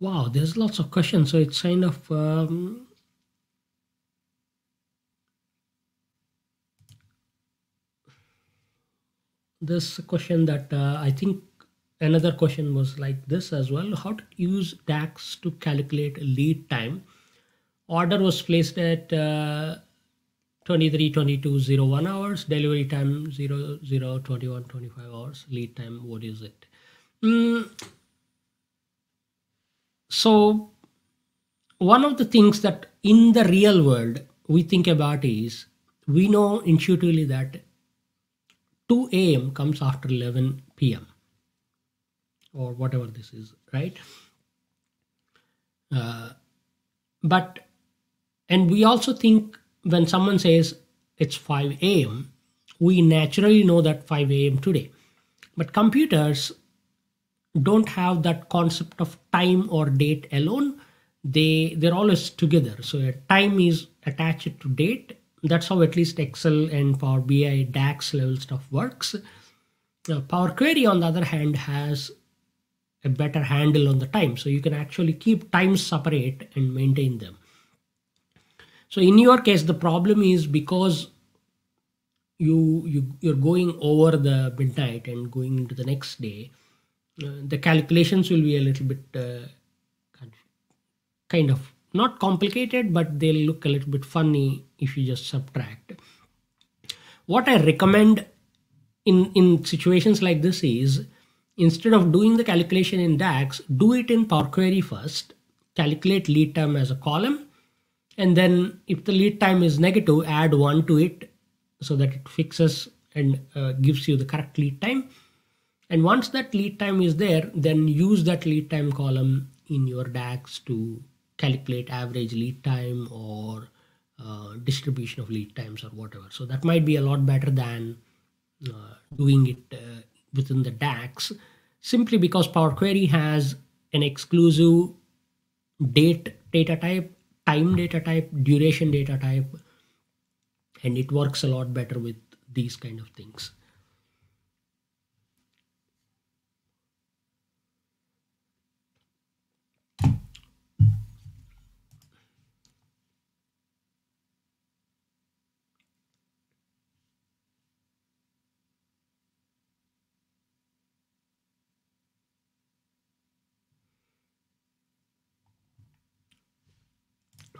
wow, there's lots of questions. So it's kind of um, this question that uh, I think another question was like this as well how to use dax to calculate lead time order was placed at uh, 23 22 01 hours delivery time 0 0 21 25 hours lead time what is it mm. So one of the things that in the real world we think about is we know intuitively that 2 a.m comes after 11 p.m or whatever this is, right? Uh, but, and we also think when someone says it's 5 a.m., we naturally know that 5 a.m. today. But computers don't have that concept of time or date alone. They they're always together. So time is attached to date. That's how at least Excel and Power BI DAX level stuff works. Power Query, on the other hand, has a better handle on the time. So you can actually keep times separate and maintain them. So in your case, the problem is because you, you you're going over the midnight and going into the next day, the calculations will be a little bit uh, kind of not complicated, but they'll look a little bit funny if you just subtract. What I recommend in in situations like this is instead of doing the calculation in DAX, do it in Power Query first, calculate lead time as a column, and then if the lead time is negative, add one to it so that it fixes and uh, gives you the correct lead time. And once that lead time is there, then use that lead time column in your DAX to calculate average lead time or uh, distribution of lead times or whatever. So that might be a lot better than uh, doing it uh, within the DAX simply because Power Query has an exclusive date data type, time data type, duration data type, and it works a lot better with these kind of things.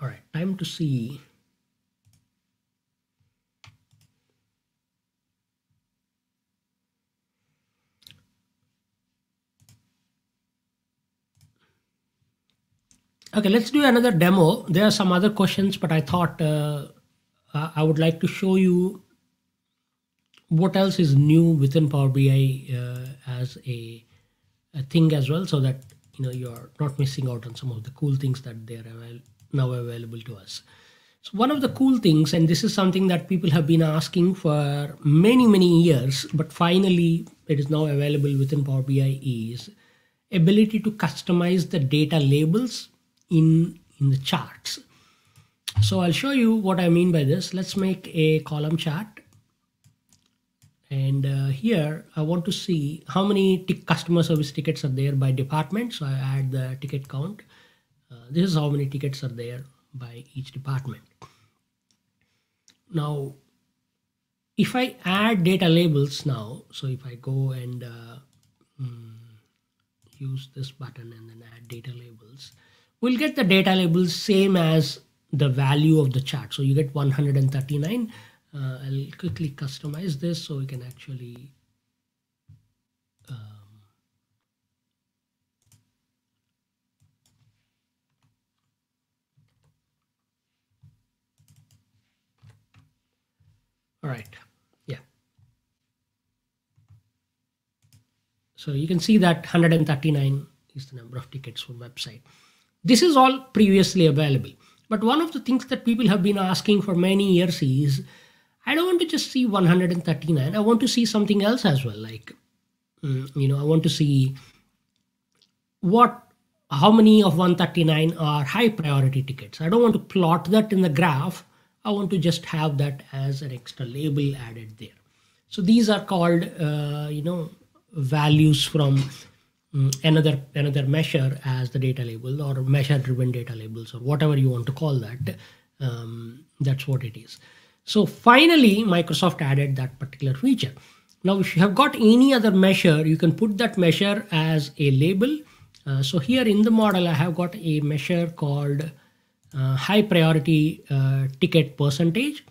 All right, time to see. Okay, let's do another demo. There are some other questions, but I thought uh, I would like to show you what else is new within Power BI uh, as a, a, thing as well, so that you know you're not missing out on some of the cool things that they are available now available to us. So one of the cool things, and this is something that people have been asking for many, many years, but finally it is now available within Power BI is ability to customize the data labels in, in the charts. So I'll show you what I mean by this. Let's make a column chart. And uh, here I want to see how many customer service tickets are there by department. So I add the ticket count this is how many tickets are there by each department. Now, if I add data labels now, so if I go and uh, mm, use this button and then add data labels, we'll get the data labels same as the value of the chart. So you get 139. Uh, I'll quickly customize this so we can actually All right, yeah. So you can see that 139 is the number of tickets for website. This is all previously available. But one of the things that people have been asking for many years is, I don't want to just see 139. I want to see something else as well. Like, mm, you know, I want to see what, how many of 139 are high priority tickets. I don't want to plot that in the graph. I want to just have that as an extra label added there. So these are called, uh, you know, values from um, another another measure as the data label or measure driven data labels or whatever you want to call that. Um, that's what it is. So finally, Microsoft added that particular feature. Now, if you have got any other measure, you can put that measure as a label. Uh, so here in the model, I have got a measure called high priority uh, ticket percentage,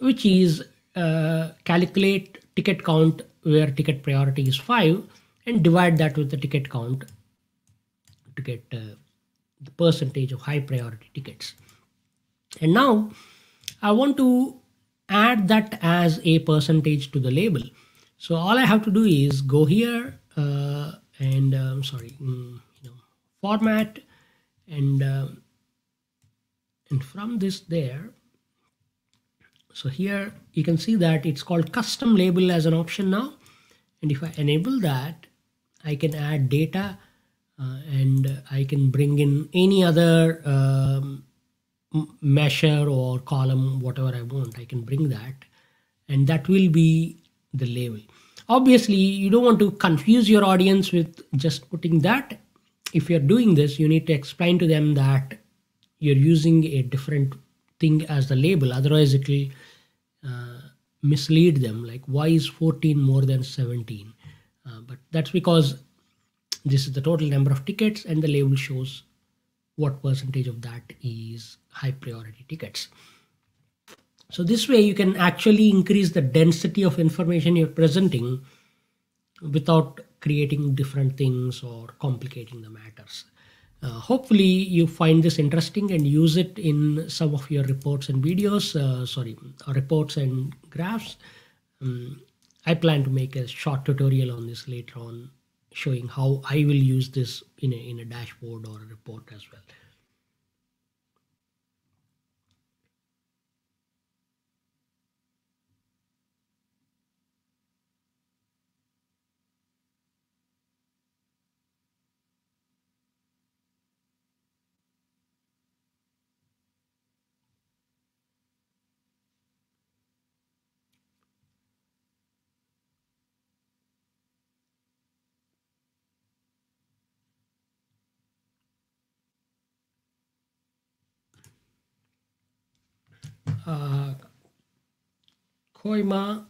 which is uh, calculate ticket count where ticket priority is 5 and divide that with the ticket count to get uh, the percentage of high priority tickets. And now I want to add that as a percentage to the label. So all I have to do is go here uh, and um, sorry, mm, you know, format and um, and from this there so here you can see that it's called custom label as an option now. And if I enable that I can add data uh, and I can bring in any other um, measure or column whatever I want I can bring that. And that will be the label. Obviously you don't want to confuse your audience with just putting that. If you're doing this you need to explain to them that you're using a different thing as the label. Otherwise it will uh, mislead them. Like why is 14 more than 17 uh, but that's because this is the total number of tickets and the label shows what percentage of that is high priority tickets. So this way you can actually increase the density of information you're presenting without creating different things or complicating the matters uh, hopefully you find this interesting and use it in some of your reports and videos, uh, sorry, reports and graphs. Um, I plan to make a short tutorial on this later on, showing how I will use this in a, in a dashboard or a report as well. Uh, Koima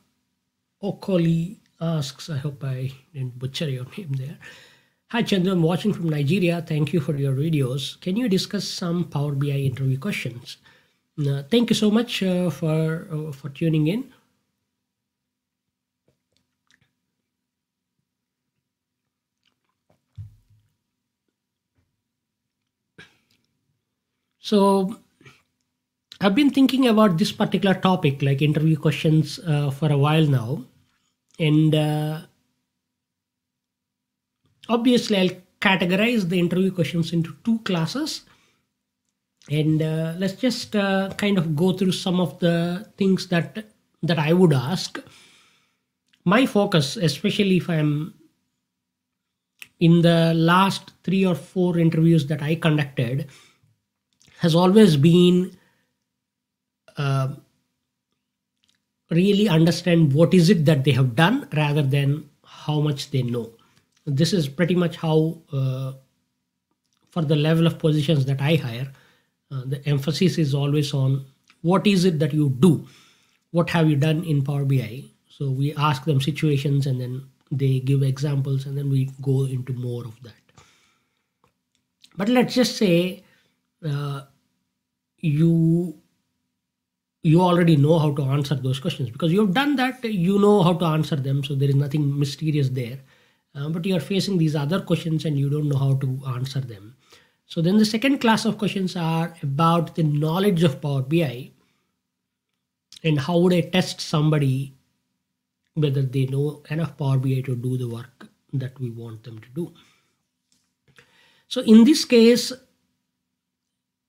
Okoli asks, I hope I didn't butcher your name there. Hi Chandra, I'm watching from Nigeria. Thank you for your videos. Can you discuss some Power BI interview questions? Uh, thank you so much uh, for uh, for tuning in. So I've been thinking about this particular topic, like interview questions, uh, for a while now, and uh, obviously I'll categorize the interview questions into two classes, and uh, let's just uh, kind of go through some of the things that that I would ask. My focus, especially if I'm in the last three or four interviews that I conducted, has always been uh, really understand what is it that they have done rather than how much they know. This is pretty much how uh, for the level of positions that i hire uh, the emphasis is always on what is it that you do? What have you done in power bi so we ask them situations and then they give examples and then we go into more of that. But let's just say uh, you you already know how to answer those questions. Because you've done that you know how to answer them so there is nothing mysterious there. Uh, but you are facing these other questions and you don't know how to answer them. So then the second class of questions are about the knowledge of power bi and how would i test somebody whether they know enough power bi to do the work that we want them to do. So in this case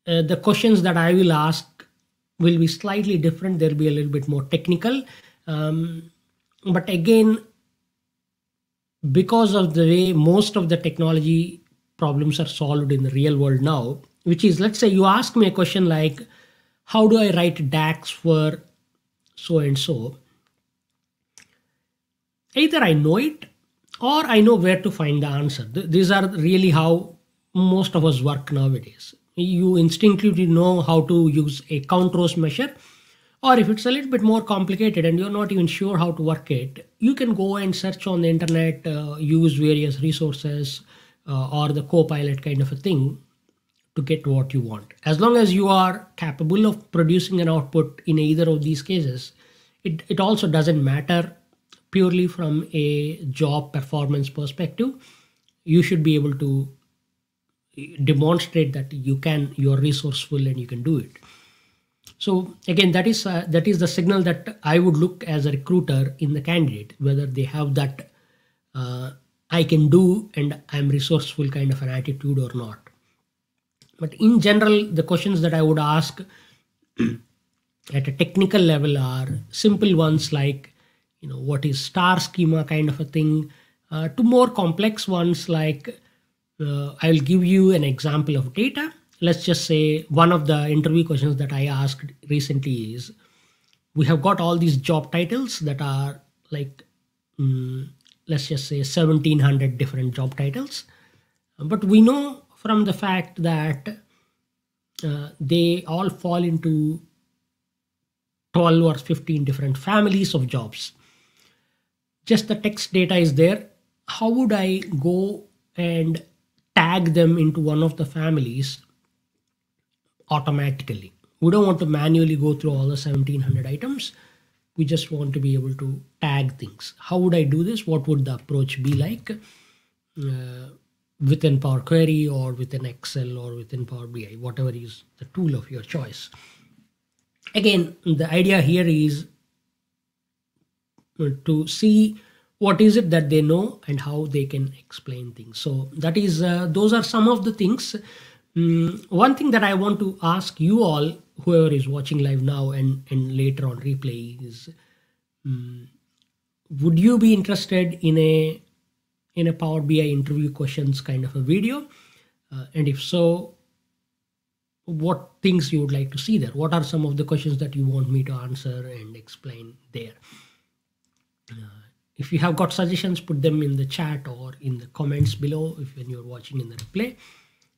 uh, the questions that I will ask will be slightly different. They'll be a little bit more technical. Um, but again, because of the way most of the technology problems are solved in the real world now, which is, let's say you ask me a question like, how do I write DAX for so and so? Either I know it or I know where to find the answer. These are really how most of us work nowadays you instinctively know how to use a count rows measure or if it's a little bit more complicated and you're not even sure how to work it you can go and search on the internet uh, use various resources uh, or the copilot kind of a thing to get what you want. As long as you are capable of producing an output in either of these cases it, it also doesn't matter. Purely from a job performance perspective you should be able to demonstrate that you can you're resourceful and you can do it. So again that is uh, that is the signal that i would look as a recruiter in the candidate whether they have that uh, i can do and i'm resourceful kind of an attitude or not. But in general the questions that i would ask at a technical level are simple ones like you know what is star schema kind of a thing uh, to more complex ones like uh, I'll give you an example of data. Let's just say one of the interview questions that I asked recently is we have got all these job titles that are like, um, let's just say 1700 different job titles. But we know from the fact that uh, they all fall into 12 or 15 different families of jobs. Just the text data is there. How would I go and tag them into one of the families automatically. We don't want to manually go through all the 1700 items. We just want to be able to tag things. How would I do this? What would the approach be like uh, within Power Query or within Excel or within Power BI, whatever is the tool of your choice. Again, the idea here is to see what is it that they know and how they can explain things. So that is uh, those are some of the things. Um, one thing that i want to ask you all whoever is watching live now and and later on replay is um, would you be interested in a in a power bi interview questions kind of a video? Uh, and if so what things you would like to see there? What are some of the questions that you want me to answer and explain there? Uh, if you have got suggestions put them in the chat or in the comments below if when you're watching in the replay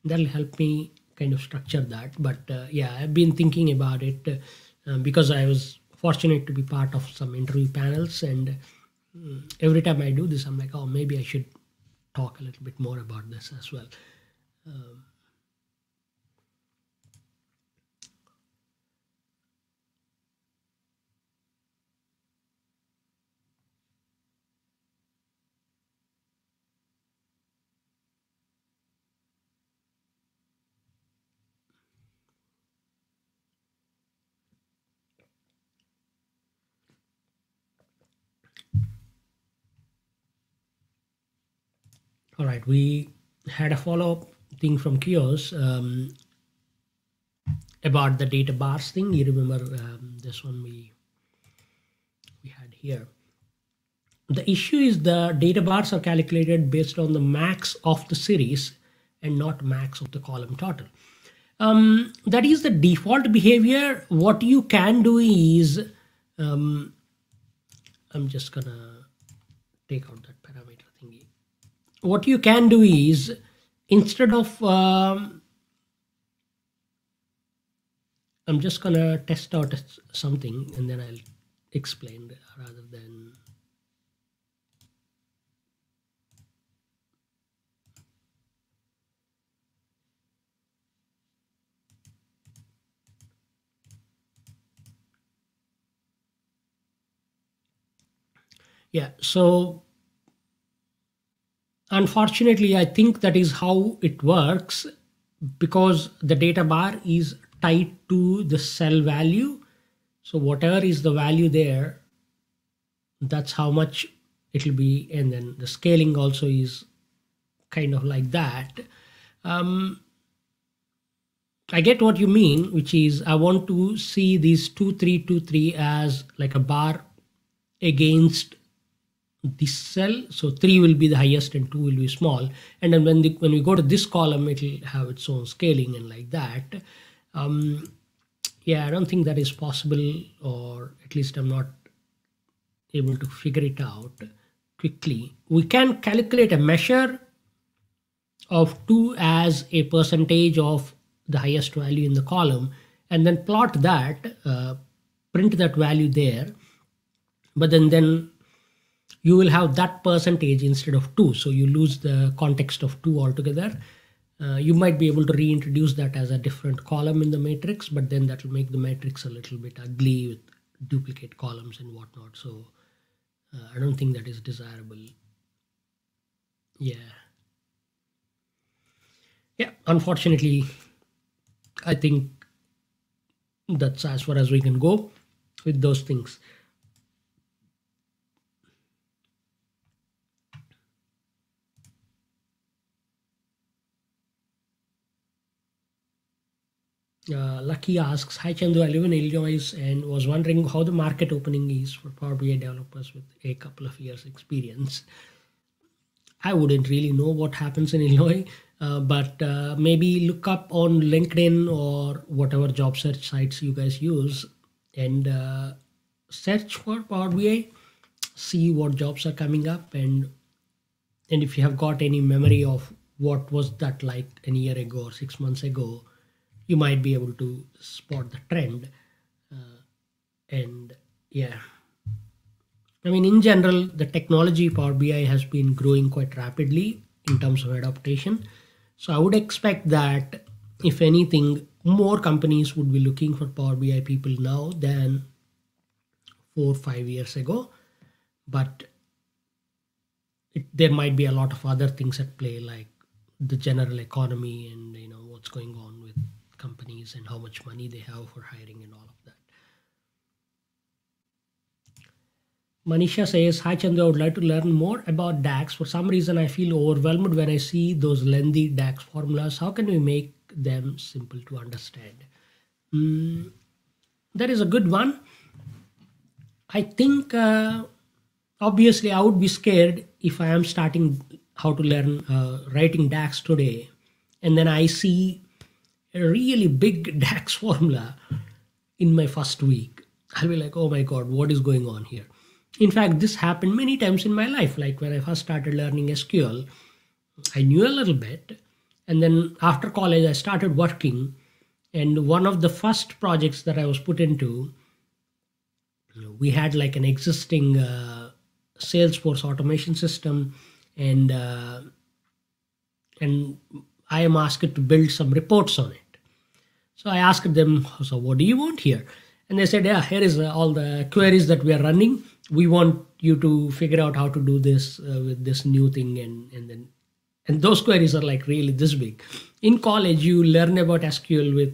that'll help me kind of structure that but uh, yeah i've been thinking about it um, because I was fortunate to be part of some interview panels, and mm, every time I do this, I'm like, oh, maybe I should talk a little bit more about this as well. Um, All right, we had a follow-up thing from Kios um, about the data bars thing. You remember um, this one we we had here. The issue is the data bars are calculated based on the max of the series and not max of the column total. Um, that is the default behavior. What you can do is, um, I'm just gonna take out that what you can do is instead of um, I'm just gonna test out something and then I'll explain rather than yeah so Unfortunately, I think that is how it works because the data bar is tied to the cell value. So whatever is the value there, that's how much it will be. And then the scaling also is kind of like that. Um, I get what you mean, which is I want to see these 2323 as like a bar against this cell so 3 will be the highest and 2 will be small. And then when the, when we go to this column it will have its own scaling and like that. Um, yeah i don't think that is possible or at least i'm not able to figure it out quickly. We can calculate a measure of 2 as a percentage of the highest value in the column and then plot that uh, print that value there. But then then you will have that percentage instead of 2 so you lose the context of 2 altogether. Uh, you might be able to reintroduce that as a different column in the matrix but then that will make the matrix a little bit ugly with duplicate columns and whatnot. So uh, i don't think that is desirable. Yeah. Yeah unfortunately i think that's as far as we can go with those things Uh, Lucky asks, Hi Chandoo, I live in Illinois and was wondering how the market opening is for Power BI developers with a couple of years experience. I wouldn't really know what happens in Illinois, uh, but uh, maybe look up on LinkedIn or whatever job search sites you guys use and uh, search for Power BI, see what jobs are coming up, and and if you have got any memory of what was that like a year ago or six months ago, you might be able to spot the trend. Uh, and yeah. I mean in general the technology power bi has been growing quite rapidly in terms of adaptation. So i would expect that if anything more companies would be looking for power bi people now than four five years ago. But it, there might be a lot of other things at play like the general economy and you know what's going on with companies and how much money they have for hiring and all of that. Manisha says, Hi Chandra, I would like to learn more about DAX. For some reason, I feel overwhelmed when I see those lengthy DAX formulas. How can we make them simple to understand? Mm, that is a good one. I think uh, obviously I would be scared if I am starting how to learn uh, writing DAX today and then I see a really big DAX formula in my first week. I'll be like, oh my God, what is going on here? In fact, this happened many times in my life. Like when I first started learning SQL, I knew a little bit. And then after college, I started working. And one of the first projects that I was put into, we had like an existing uh, Salesforce automation system, and uh, and I am asked to build some reports on it. So I asked them, so what do you want here? And they said, yeah, here is uh, all the queries that we are running. We want you to figure out how to do this uh, with this new thing, and and then and those queries are like really this big. In college, you learn about SQL with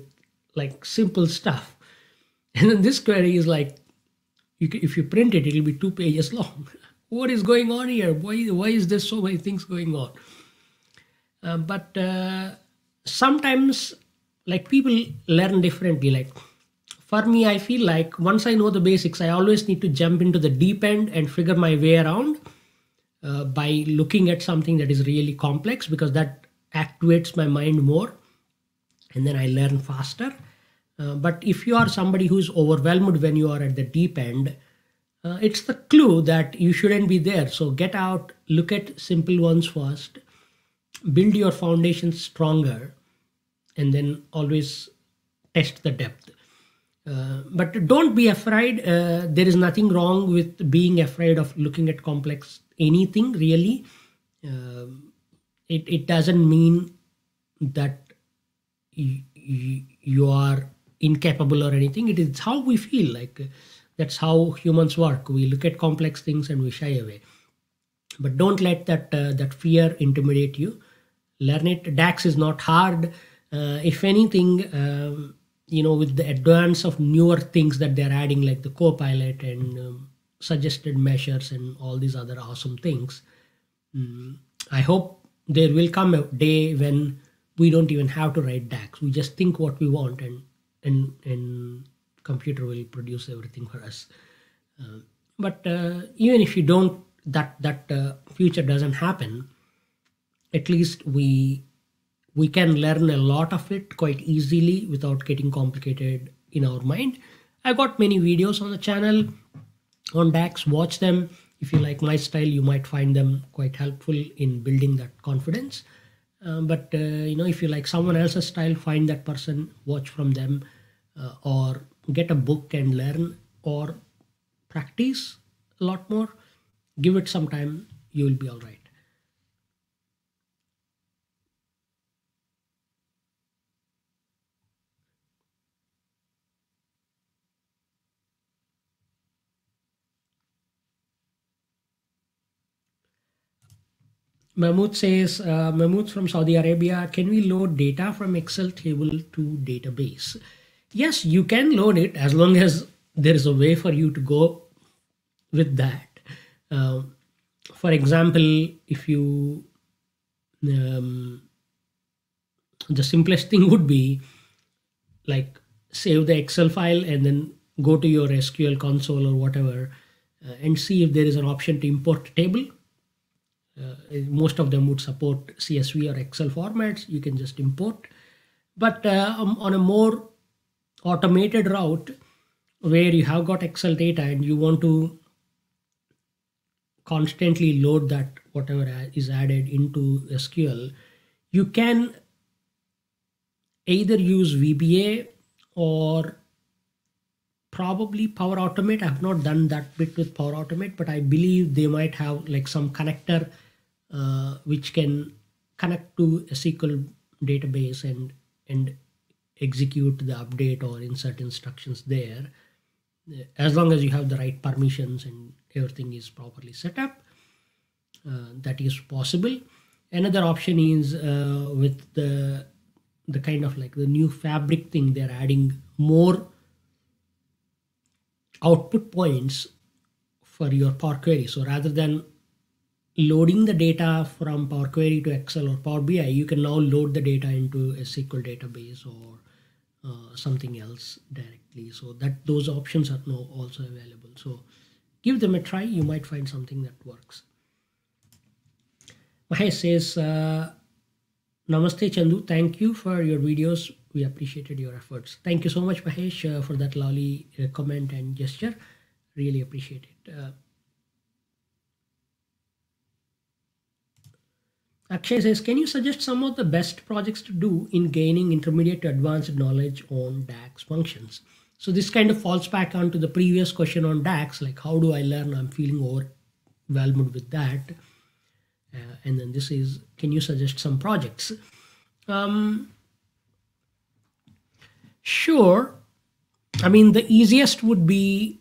like simple stuff, and then this query is like, you, if you print it, it'll be two pages long. what is going on here? Why why is there so many things going on? Uh, but uh, sometimes like people learn differently. Like for me i feel like once i know the basics i always need to jump into the deep end and figure my way around uh, by looking at something that is really complex because that activates my mind more and then i learn faster. Uh, but if you are somebody who's overwhelmed when you are at the deep end uh, it's the clue that you shouldn't be there. So get out look at simple ones first build your foundation stronger and then always test the depth. Uh, but don't be afraid uh, there is nothing wrong with being afraid of looking at complex anything really. Uh, it, it doesn't mean that you, you are incapable or anything. It is how we feel like that's how humans work. We look at complex things and we shy away. But don't let that uh, that fear intimidate you. Learn it. Dax is not hard if anything um, you know with the advance of newer things that they're adding like the copilot and um, suggested measures and all these other awesome things um, i hope there will come a day when we don't even have to write dax we just think what we want and and and computer will produce everything for us. Uh, but uh, even if you don't that that uh, future doesn't happen at least we we can learn a lot of it quite easily without getting complicated in our mind. I got many videos on the channel on dax. Watch them. If you like my style you might find them quite helpful in building that confidence. Um, but uh, you know if you like someone else's style find that person watch from them uh, or get a book and learn or practice a lot more give it some time you will be all right Mahmoud says, uh, Mahmoud from Saudi Arabia, can we load data from Excel table to database? Yes, you can load it as long as there is a way for you to go with that. Uh, for example, if you, um, the simplest thing would be like save the Excel file and then go to your SQL console or whatever uh, and see if there is an option to import table uh, most of them would support CSV or Excel formats. You can just import. But uh, um, on a more automated route where you have got Excel data and you want to constantly load that whatever is added into SQL, you can either use VBA or probably Power Automate. I've not done that bit with Power Automate, but I believe they might have like some connector uh, which can connect to a SQL database and and execute the update or insert instructions there. As long as you have the right permissions and everything is properly set up uh, that is possible. Another option is uh, with the the kind of like the new fabric thing they're adding more output points for your power query. So rather than loading the data from Power Query to Excel or Power BI, you can now load the data into a SQL database or uh, something else directly. So that those options are now also available. So give them a try. You might find something that works. Mahesh says, uh, Namaste Chandoo. Thank you for your videos. We appreciated your efforts. Thank you so much, Mahesh, uh, for that lovely uh, comment and gesture. Really appreciate it. Akshay says, can you suggest some of the best projects to do in gaining intermediate to advanced knowledge on DAX functions? So this kind of falls back onto the previous question on DAX, like how do I learn? I'm feeling overwhelmed with that. Uh, and then this is, can you suggest some projects? Um, sure. I mean, the easiest would be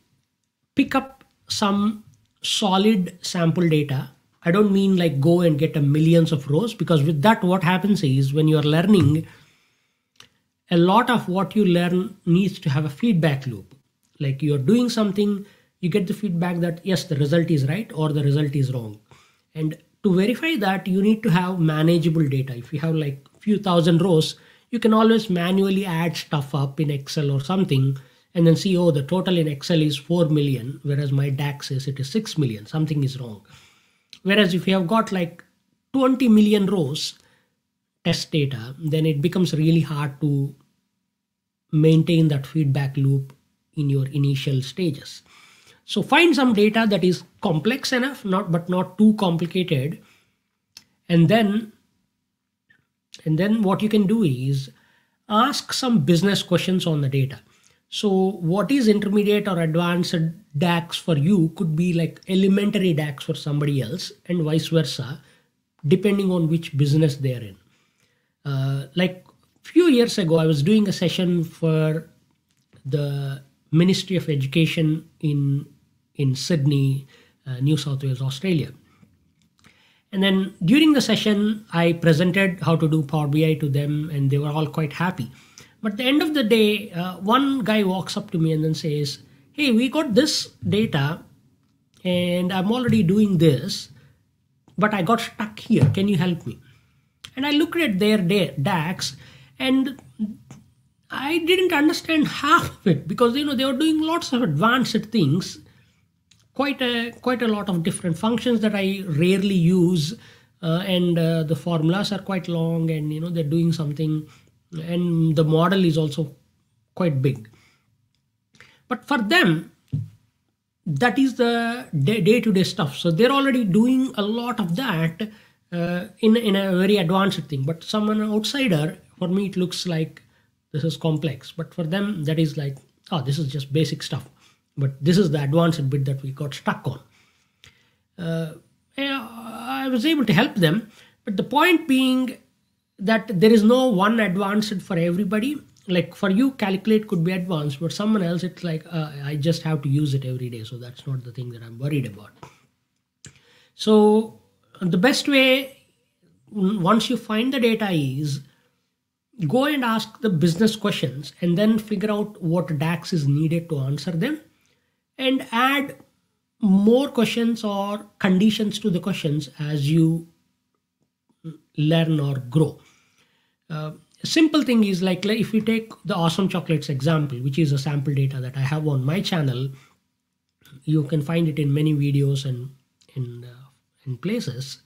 pick up some solid sample data. I don't mean like go and get a millions of rows because with that, what happens is when you're learning, a lot of what you learn needs to have a feedback loop. Like you're doing something, you get the feedback that yes, the result is right or the result is wrong. And to verify that, you need to have manageable data. If you have like few thousand rows, you can always manually add stuff up in Excel or something and then see, oh, the total in Excel is 4 million, whereas my DAX says it is 6 million. Something is wrong. Whereas if you have got like 20 million rows, test data, then it becomes really hard to maintain that feedback loop in your initial stages. So find some data that is complex enough, not but not too complicated. And then and then what you can do is ask some business questions on the data. So what is intermediate or advanced DAX for you could be like elementary DAX for somebody else and vice versa, depending on which business they're in. Uh, like few years ago, I was doing a session for the Ministry of Education in in Sydney, uh, New South Wales, Australia. And then during the session, I presented how to do Power BI to them, and they were all quite happy. But at the end of the day, uh, one guy walks up to me and then says, Hey, we got this data, and I'm already doing this, but I got stuck here. Can you help me? And I looked at their DAX and I didn't understand half of it because you know they were doing lots of advanced things, quite a quite a lot of different functions that I rarely use, uh, and uh, the formulas are quite long, and you know they're doing something, and the model is also quite big. But for them, that is the day-to-day stuff. So they're already doing a lot of that uh, in in a very advanced thing. But someone outsider, for me, it looks like this is complex. But for them, that is like, oh, this is just basic stuff. But this is the advanced bit that we got stuck on. Uh, I was able to help them, but the point being that there is no one advanced for everybody. Like for you, calculate could be advanced, but someone else, it's like uh, I just have to use it every day. So that's not the thing that I'm worried about. So the best way once you find the data is go and ask the business questions and then figure out what DAX is needed to answer them and add more questions or conditions to the questions as you learn or grow. Uh, a simple thing is like, if we take the awesome chocolates example, which is a sample data that I have on my channel, you can find it in many videos and in uh, in places.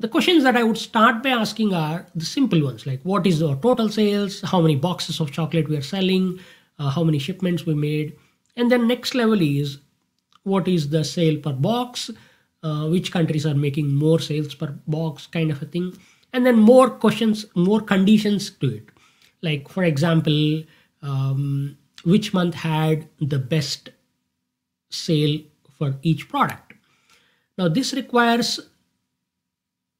The questions that I would start by asking are the simple ones like what is the total sales, how many boxes of chocolate we are selling, uh, how many shipments we made. And then next level is what is the sale per box, uh, which countries are making more sales per box kind of a thing. And then more questions, more conditions to it. Like for example, um, which month had the best sale for each product now this requires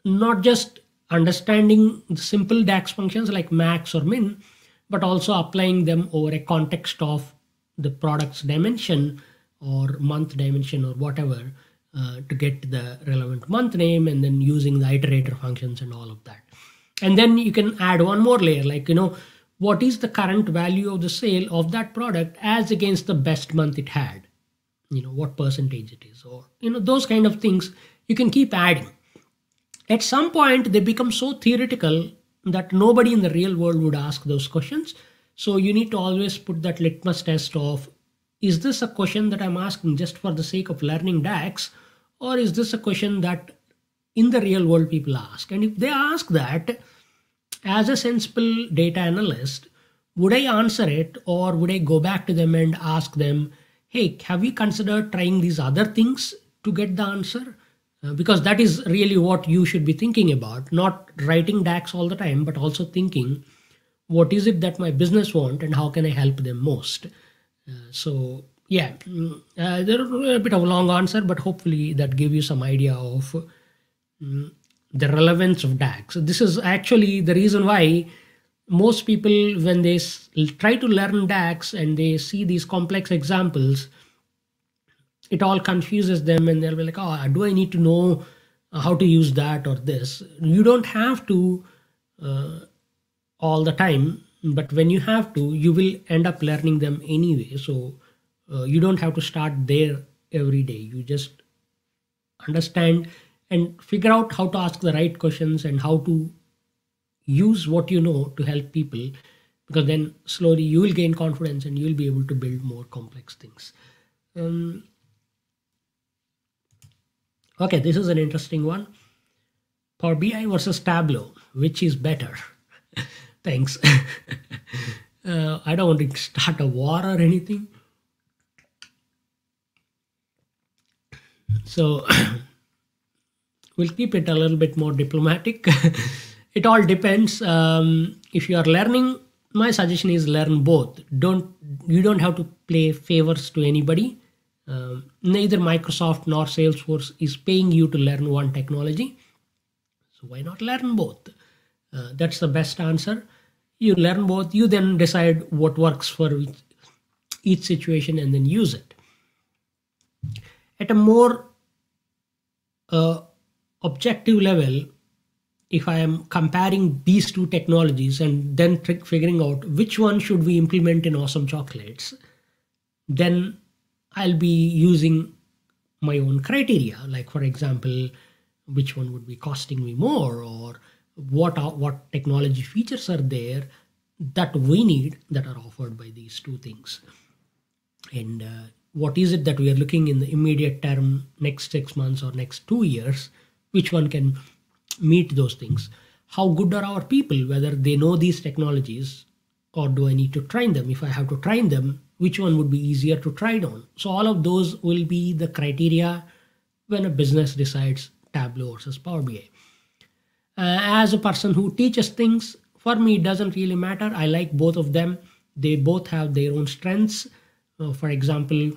not just understanding the simple DAX functions like max or min, but also applying them over a context of the product's dimension or month dimension or whatever uh, to get the relevant month name and then using the iterator functions and all of that. And then you can add one more layer like, you know, what is the current value of the sale of that product as against the best month it had? You know what percentage it is or you know those kind of things you can keep adding. At some point they become so theoretical that nobody in the real world would ask those questions. So you need to always put that litmus test of is this a question that i'm asking just for the sake of learning dax or is this a question that in the real world people ask and if they ask that as a sensible data analyst would i answer it or would i go back to them and ask them hey, have you considered trying these other things to get the answer? uh, because that is really what you should be thinking about not writing dax all the time but also thinking what is it that my business want and how can i help them most uh, so yeah mm, uh, there a bit of a long answer but hopefully that gave you some idea of mm, the relevance of dax. This is actually the reason why most people when they try to learn dax and they see these complex examples it all confuses them and they'll be like oh do i need to know how to use that or this? You don't have to uh, all the time but when you have to you will end up learning them anyway. So uh, you don't have to start there every day. You just understand and figure out how to ask the right questions and how to use what you know to help people because then slowly you will gain confidence and you'll be able to build more complex things. Um, okay this is an interesting one. Power bi versus tableau which is better? Thanks. Uh, i don't want to start a war or anything so we'll keep it a little bit more diplomatic. It all depends um, if you are learning my suggestion is learn both. Don't you don't have to play favors to anybody. Um, neither microsoft nor salesforce is paying you to learn one technology. So why not learn both? Uh, that's the best answer. You learn both you then decide what works for each, each situation and then use it at a more uh, objective level if I am comparing these two technologies and then figuring out which one should we implement in Awesome Chocolates, then I'll be using my own criteria. Like for example, which one would be costing me more, or what are, what technology features are there that we need that are offered by these two things, and uh, what is it that we are looking in the immediate term, next six months or next two years, which one can meet those things? How good are our people whether they know these technologies or do i need to train them? If i have to train them which one would be easier to train on? So all of those will be the criteria when a business decides tableau versus power bi uh, as a person who teaches things for me it doesn't really matter. I like both of them. They both have their own strengths. Uh, for example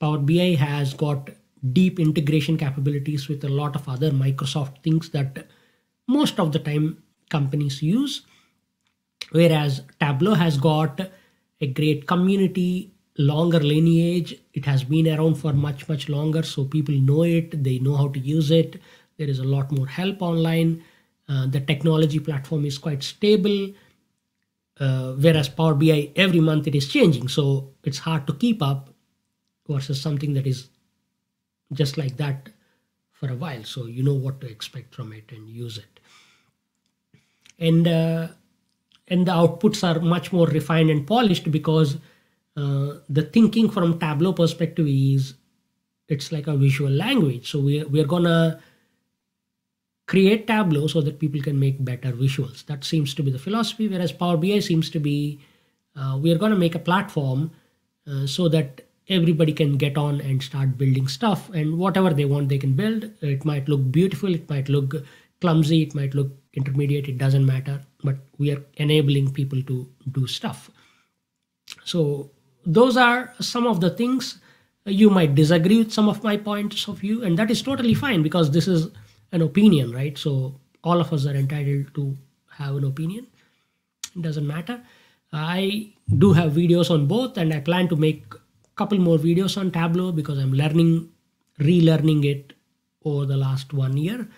power bi has got deep integration capabilities with a lot of other Microsoft things that most of the time companies use. Whereas Tableau has got a great community, longer lineage. It has been around for much, much longer, so people know it, they know how to use it. There is a lot more help online. Uh, the technology platform is quite stable. Uh, whereas Power BI, every month it is changing, so it's hard to keep up versus something that is just like that for a while. So you know what to expect from it and use it. And uh, and the outputs are much more refined and polished because uh, the thinking from tableau perspective is it's like a visual language. So we, we're gonna create tableau so that people can make better visuals. That seems to be the philosophy whereas power bi seems to be uh, we're going to make a platform uh, so that everybody can get on and start building stuff and whatever they want they can build. It might look beautiful it might look clumsy it might look intermediate it doesn't matter but we are enabling people to do stuff. So those are some of the things. You might disagree with some of my points of view and that is totally fine because this is an opinion right? So all of us are entitled to have an opinion. It doesn't matter. I do have videos on both and i plan to make couple more videos on Tableau because I'm learning, relearning it over the last one year.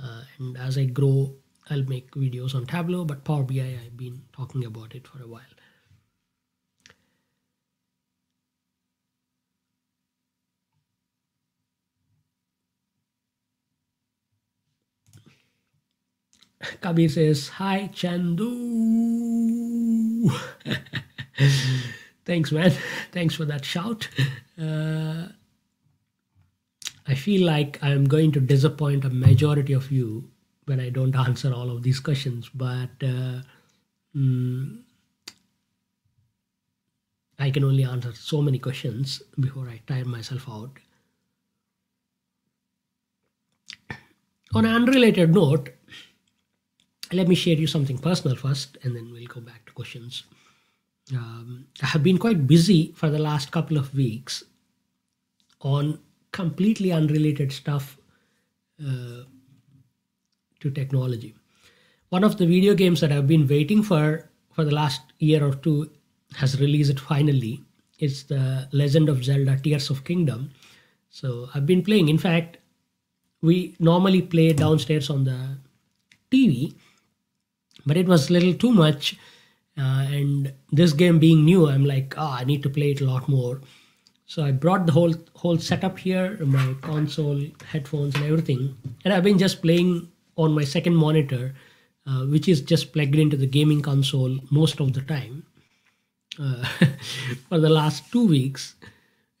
Uh, and as I grow, I'll make videos on Tableau, but Power BI, I've been talking about it for a while. Kabir says, Hi, Chandoo. Thanks, man. Thanks for that shout. Uh, I feel like I'm going to disappoint a majority of you when I don't answer all of these questions, but uh, mm, I can only answer so many questions before I tire myself out. on an unrelated note, let me share you something personal first, and then we'll go back to questions. Um, I have been quite busy for the last couple of weeks on completely unrelated stuff uh, to technology. One of the video games that I've been waiting for for the last year or two has released finally. It's the Legend of Zelda Tears of Kingdom. So I've been playing. In fact, we normally play downstairs on the TV, but it was a little too much. Uh, and this game being new, I'm like, oh, I need to play it a lot more. So I brought the whole whole setup here, my console, headphones, and everything, and I've been just playing on my second monitor, uh, which is just plugged into the gaming console most of the time. Uh, for the last two weeks,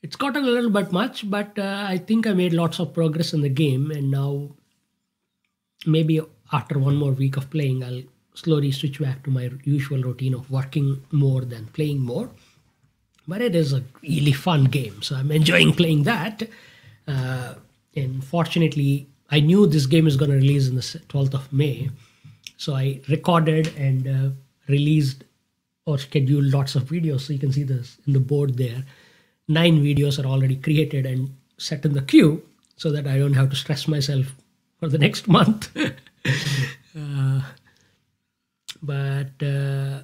it's gotten a little bit much, but uh, I think I made lots of progress in the game, and now maybe after one more week of playing, I'll slowly switch back to my usual routine of working more than playing more. But it is a really fun game, so I'm enjoying playing that. Uh, and fortunately, I knew this game is going to release on the 12th of May, so I recorded and uh, released or scheduled lots of videos. So you can see this in the board there nine videos are already created and set in the queue so that I don't have to stress myself for the next month. uh, but uh,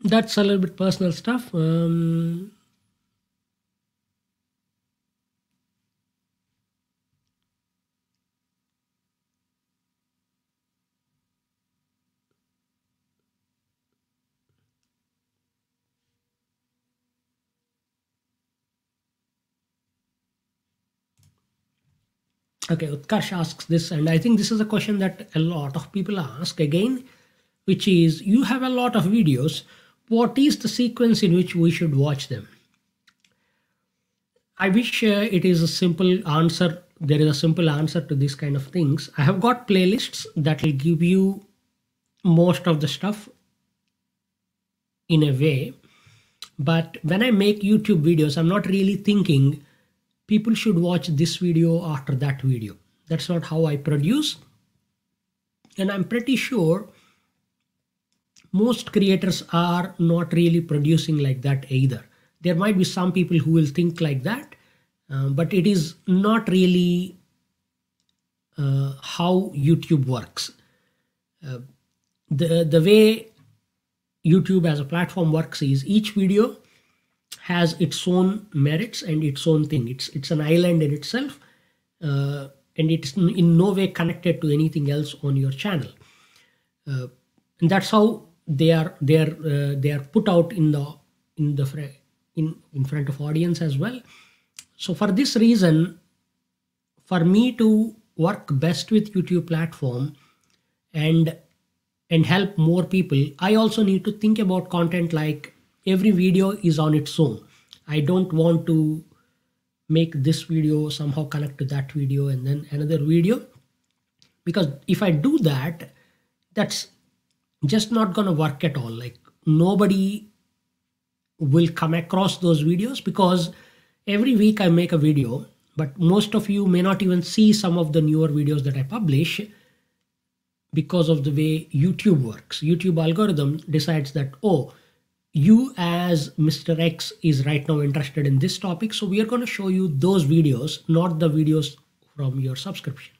that's a little bit personal stuff. Um, Okay, Utkarsh asks this, and I think this is a question that a lot of people ask again, which is you have a lot of videos. What is the sequence in which we should watch them? I wish uh, it is a simple answer. There is a simple answer to these kind of things. I have got playlists that will give you most of the stuff in a way. But when I make YouTube videos, I'm not really thinking people should watch this video after that video. That's not how I produce. And I'm pretty sure most creators are not really producing like that either. There might be some people who will think like that, uh, but it is not really uh, how YouTube works. Uh, the, the way YouTube as a platform works is each video has its own merits and its own thing. It's it's an island in itself, uh, and it's in no way connected to anything else on your channel. Uh, and that's how they are they are uh, they are put out in the in the in in front of audience as well. So for this reason, for me to work best with YouTube platform and and help more people, I also need to think about content like every video is on its own i don't want to make this video somehow connect to that video and then another video because if i do that that's just not going to work at all like nobody will come across those videos because every week i make a video but most of you may not even see some of the newer videos that i publish because of the way youtube works youtube algorithm decides that oh you as Mr. X is right now interested in this topic. So we are going to show you those videos, not the videos from your subscription.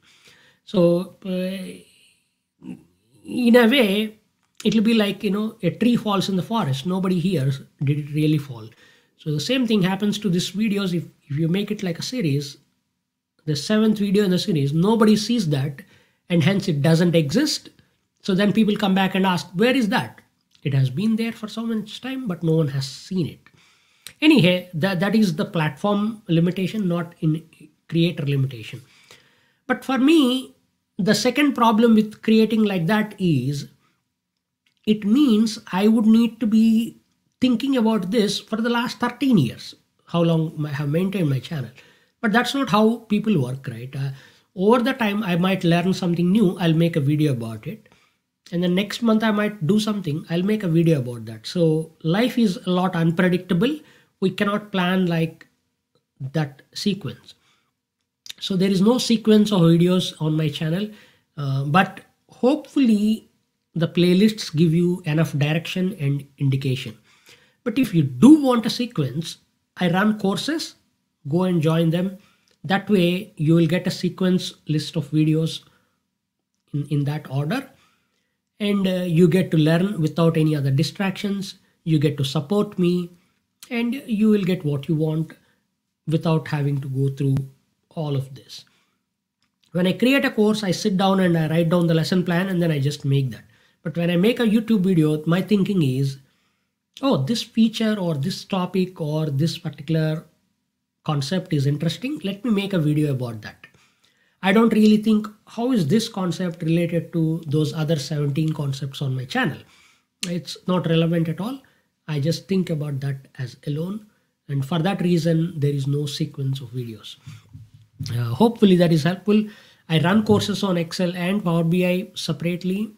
So uh, in a way, it'll be like, you know, a tree falls in the forest. Nobody hears, did it really fall? So the same thing happens to these videos. If, if you make it like a series, the seventh video in the series, nobody sees that and hence it doesn't exist. So then people come back and ask, where is that? It has been there for so much time, but no one has seen it. Anyhow, that, that is the platform limitation, not in creator limitation. But for me, the second problem with creating like that is it means I would need to be thinking about this for the last 13 years, how long I have maintained my channel. But that's not how people work, right? Uh, over the time, I might learn something new, I'll make a video about it. And the next month i might do something i'll make a video about that. So life is a lot unpredictable. We cannot plan like that sequence. So there is no sequence of videos on my channel Uh, but hopefully, the playlists give you enough direction and indication. But if you do want a sequence, I run courses, go and join them. That way, you will get a sequence list of videos in, in that order and uh, you get to learn without any other distractions you get to support me and you will get what you want without having to go through all of this when i create a course i sit down and i write down the lesson plan and then i just make that but when i make a youtube video my thinking is oh this feature or this topic or this particular concept is interesting let me make a video about that I don't really think how is this concept related to those other 17 concepts on my channel. It's not relevant at all. I just think about that as alone. And for that reason, there is no sequence of videos. Uh, hopefully that is helpful. I run courses on Excel and Power BI separately.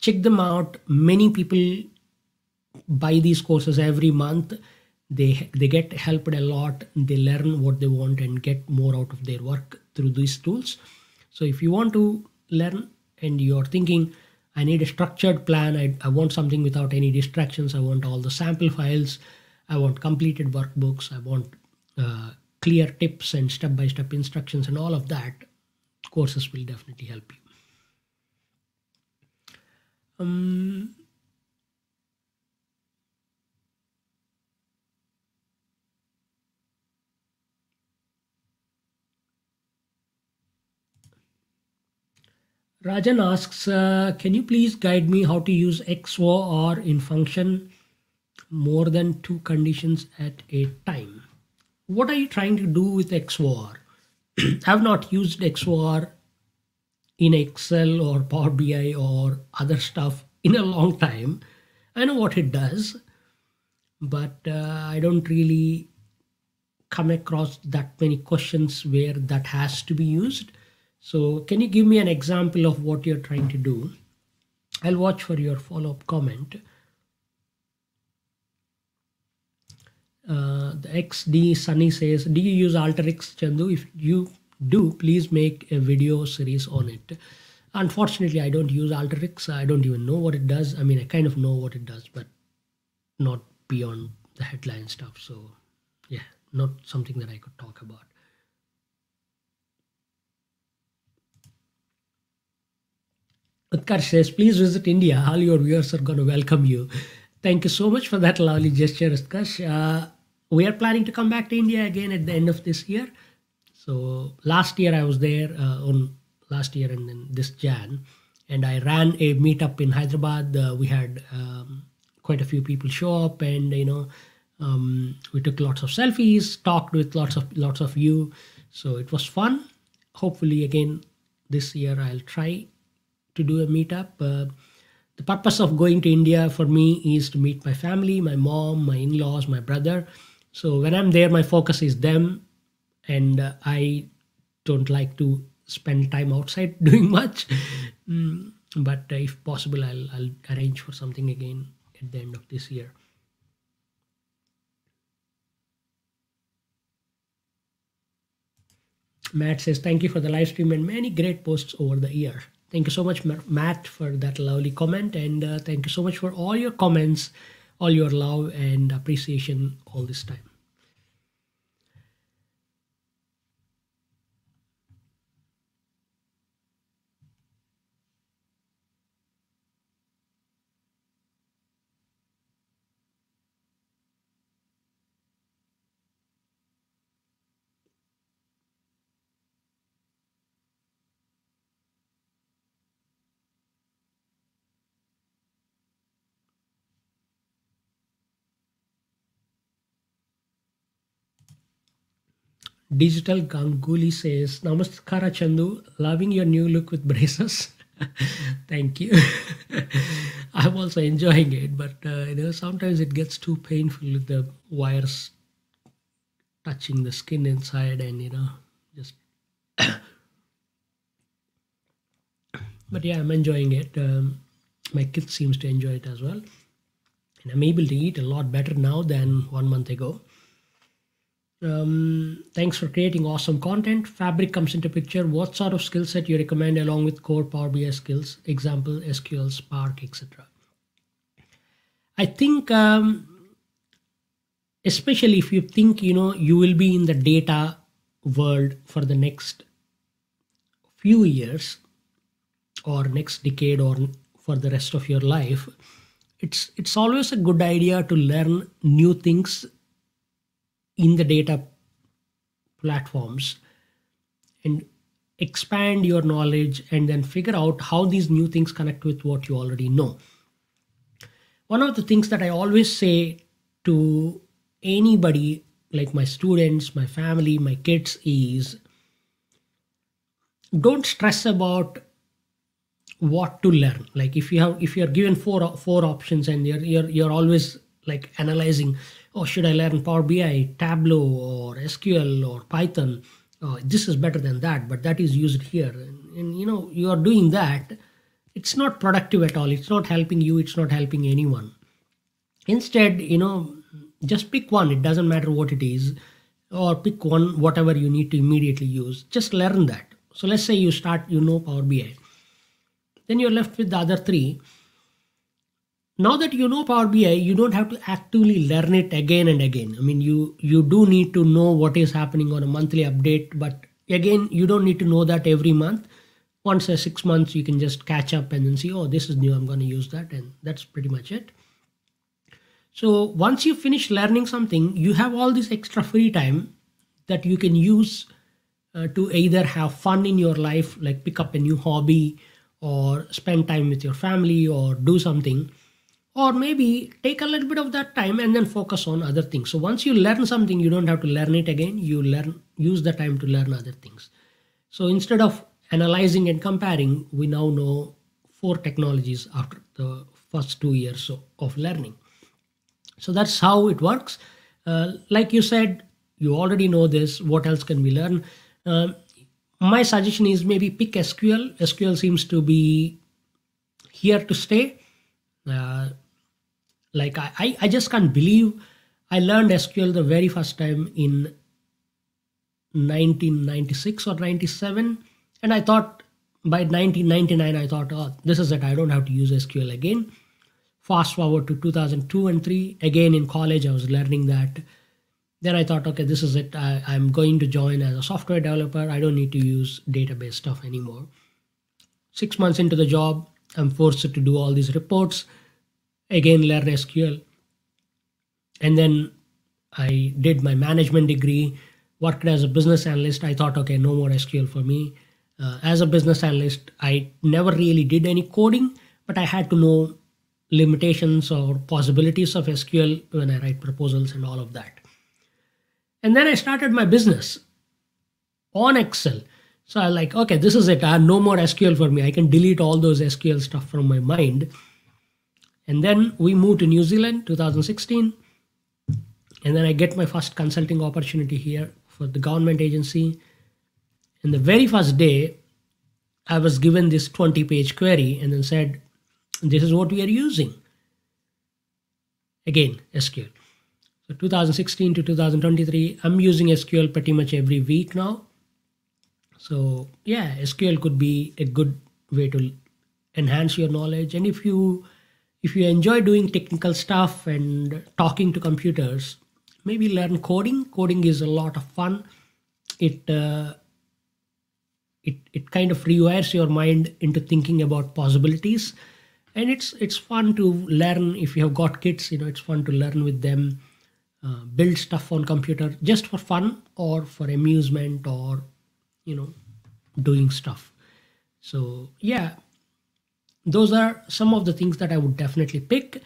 Check them out. Many people buy these courses every month. They, they get helped a lot. They learn what they want and get more out of their work through these tools. So if you want to learn and you're thinking, I need a structured plan, I, I want something without any distractions, I want all the sample files, I want completed workbooks, I want uh, clear tips and step-by-step -step instructions and all of that, courses will definitely help you. Um, Rajan asks, uh, can you please guide me how to use XOR in function more than two conditions at a time? What are you trying to do with XOR? I have not used XOR in Excel or Power BI or other stuff in a long time. I know what it does, but uh, I don't really come across that many questions where that has to be used. So can you give me an example of what you're trying to do? I'll watch for your follow-up comment. Uh, the XD Sunny says, do you use Alteryx Chandoo? If you do, please make a video series on it. Unfortunately, I don't use Alteryx. I don't even know what it does. I mean, I kind of know what it does, but not beyond the headline stuff. So yeah, not something that I could talk about. Utkarsh says, please visit India. All your viewers are going to welcome you. Thank you so much for that lovely gesture, Utkarsh. Uh, we are planning to come back to India again at the end of this year. So last year I was there uh, on last year and then this Jan, and I ran a meetup in Hyderabad. Uh, we had um, quite a few people show up, and you know, um, we took lots of selfies, talked with lots of lots of you. So it was fun. Hopefully, again this year I'll try to do a meetup. Uh, the purpose of going to India for me is to meet my family, my mom, my in laws, my brother. So when I'm there, my focus is them, and uh, I don't like to spend time outside doing much. Mm, but uh, if possible, I'll, I'll arrange for something again at the end of this year. Matt says, Thank you for the live stream and many great posts over the year. Thank you so much, Matt, for that lovely comment. And uh, thank you so much for all your comments, all your love and appreciation all this time. Digital Ganguly says, Namaskara Chandoo, loving your new look with braces. Thank you. I'm also enjoying it, but uh, you know sometimes it gets too painful with the wires touching the skin inside, and you know just. but yeah, I'm enjoying it. Um, my kid seems to enjoy it as well, and I'm able to eat a lot better now than one month ago Um, thanks for creating awesome content. Fabric comes into picture. What sort of skill set you recommend along with core Power BI skills? Example, SQL, Spark, etc. I think, um, especially if you think you know you will be in the data world for the next few years or next decade or for the rest of your life, it's it's always a good idea to learn new things in the data platforms and expand your knowledge and then figure out how these new things connect with what you already know. One of the things that I always say to anybody, like my students, my family, my kids, is don't stress about what to learn like if you have if you're given four four options and you're you're, you're always like analyzing oh should i learn power bi tableau or sql or python? Oh, this is better than that but that is used here. And, and you know you are doing that it's not productive at all. It's not helping you it's not helping anyone. Instead you know just pick one it doesn't matter what it is or pick one whatever you need to immediately use. Just learn that. So let's say you start you know power bi then you're left with the other three. Now that you know Power BI, you don't have to actively learn it again and again. I mean, you you do need to know what is happening on a monthly update, but again, you don't need to know that every month. Once a six months, you can just catch up and then see, oh, this is new. I'm going to use that, and that's pretty much it. So once you finish learning something, you have all this extra free time that you can use uh, to either have fun in your life, like pick up a new hobby or spend time with your family or do something or maybe take a little bit of that time and then focus on other things. So once you learn something you don't have to learn it again. You learn use the time to learn other things. So instead of analyzing and comparing we now know four technologies after the first two years of learning. So that's how it works. Uh, like you said you already know this. What else can we learn? Uh, my suggestion is maybe pick SQL. SQL seems to be here to stay. Uh, like I, I, I just can't believe I learned SQL the very first time in 1996 or 97. And I thought by 1999, I thought, oh, this is it. I don't have to use SQL again. Fast forward to 2002 and 3. Again in college, I was learning that then I thought, okay, this is it. I, I'm going to join as a software developer. I don't need to use database stuff anymore. Six months into the job, I'm forced to do all these reports, again, learn SQL. And then I did my management degree, worked as a business analyst. I thought, okay, no more SQL for me. Uh, as a business analyst, I never really did any coding, but I had to know limitations or possibilities of SQL when I write proposals and all of that. And then I started my business on Excel. So I was like, okay, this is it. I have no more SQL for me. I can delete all those SQL stuff from my mind. And then we moved to New Zealand, 2016. And then I get my first consulting opportunity here for the government agency. And the very first day, I was given this 20 page query and then said, this is what we are using. Again, SQL. So 2016 to 2023, I'm using SQL pretty much every week now. So yeah, SQL could be a good way to enhance your knowledge. And if you if you enjoy doing technical stuff and talking to computers, maybe learn coding. Coding is a lot of fun. It uh, it it kind of rewires your mind into thinking about possibilities, and it's it's fun to learn. If you have got kids, you know it's fun to learn with them uh, build stuff on computer just for fun or for amusement or you know doing stuff so yeah those are some of the things that i would definitely pick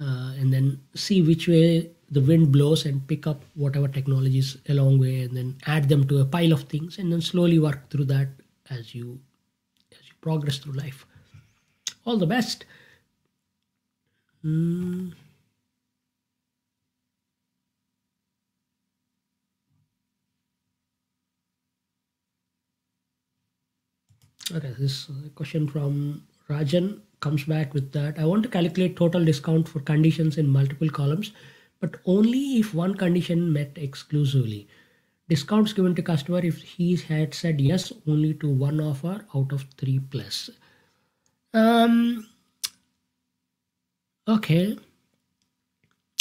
uh, and then see which way the wind blows and pick up whatever technologies along way and then add them to a pile of things and then slowly work through that as you as you progress through life all the best mm. Okay, this question from Rajan comes back with that. I want to calculate total discount for conditions in multiple columns, but only if one condition met exclusively. Discounts given to customer if he had said yes only to one offer out of three plus. Um, okay.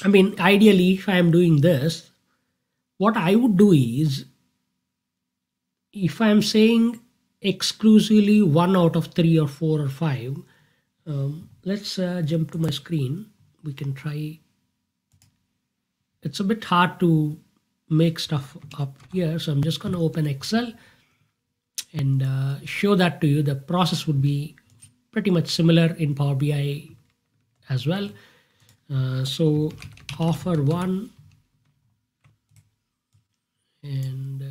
I mean, ideally, if I am doing this, what I would do is if I'm saying exclusively one out of three or four or five, um, let's uh, jump to my screen. We can try. It's a bit hard to make stuff up here. So I'm just going to open Excel and uh, show that to you. The process would be pretty much similar in Power BI as well. Uh, so offer one and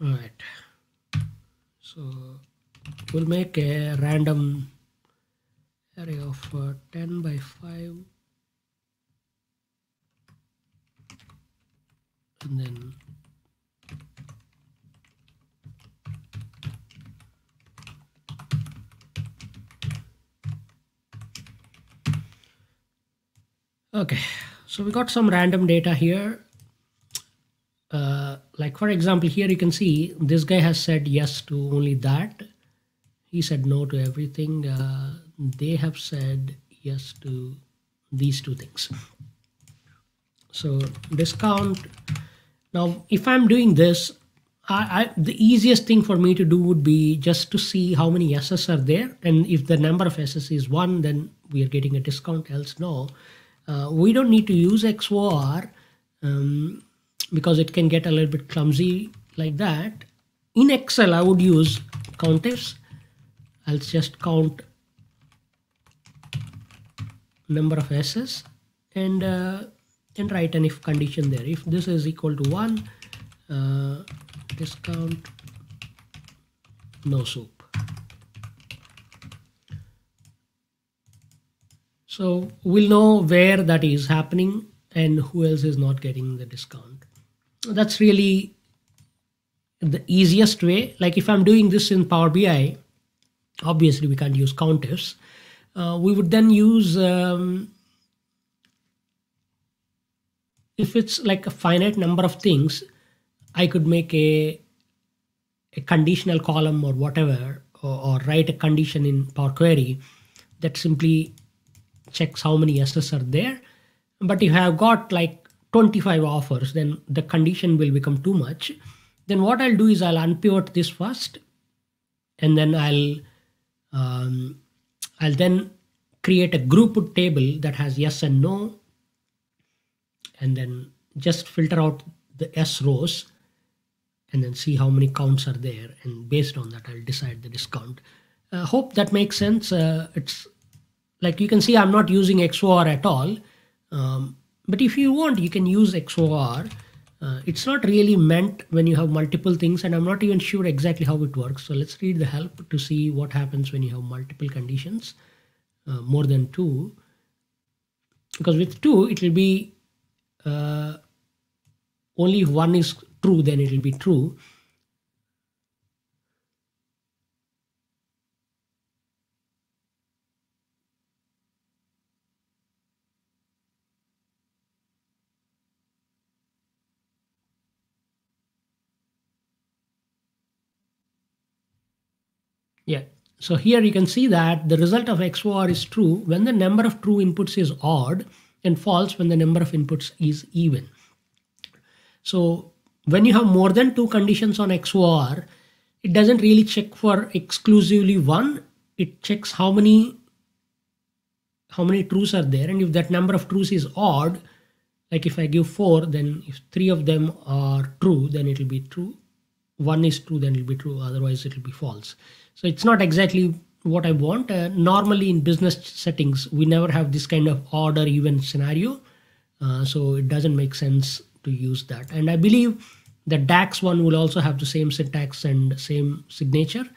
uh, all right. So we'll make a random array of uh, 10 by 5 and then okay so we got some random data here uh, like for example here you can see this guy has said yes to only that. He said no to everything. Uh, they have said yes to these two things. So discount. Now if i'm doing this I, I, the easiest thing for me to do would be just to see how many yeses are there. And if the number of yeses is one then we are getting a discount. Else no. Uh, we don't need to use XOR um, because it can get a little bit clumsy like that in Excel I would use countifs I'll just count number of S's and uh, and write an if condition there. If this is equal to 1, uh, discount no soup. So we'll know where that is happening and who else is not getting the discount. That's really the easiest way. Like if I'm doing this in Power BI, obviously we can't use countifs uh, we would then use um, if it's like a finite number of things i could make a a conditional column or whatever or, or write a condition in power query that simply checks how many yeses are there but if i have got like 25 offers then the condition will become too much then what i'll do is i'll unpivot this first and then i'll um, I'll then create a group table that has yes and no, and then just filter out the S rows and then see how many counts are there. And based on that, I'll decide the discount. Uh, hope that makes sense. Uh, it's like you can see I'm not using XOR at all. Um, but if you want, you can use XOR. Uh, it's not really meant when you have multiple things and I'm not even sure exactly how it works. So let's read the help to see what happens when you have multiple conditions, uh, more than two. Because with two, it will be uh, only if one is true, then it will be true. Yeah, so here you can see that the result of XOR is true when the number of true inputs is odd and false when the number of inputs is even. So when you have more than two conditions on XOR, it doesn't really check for exclusively one. It checks how many how many truths are there and if that number of truths is odd like if I give four then if three of them are true then it will be true one is true then it will be true otherwise it will be false so it's not exactly what I want. Uh, normally in business settings, we never have this kind of odd or even scenario. Uh, so it doesn't make sense to use that. And I believe the DAX one will also have the same syntax and same signature.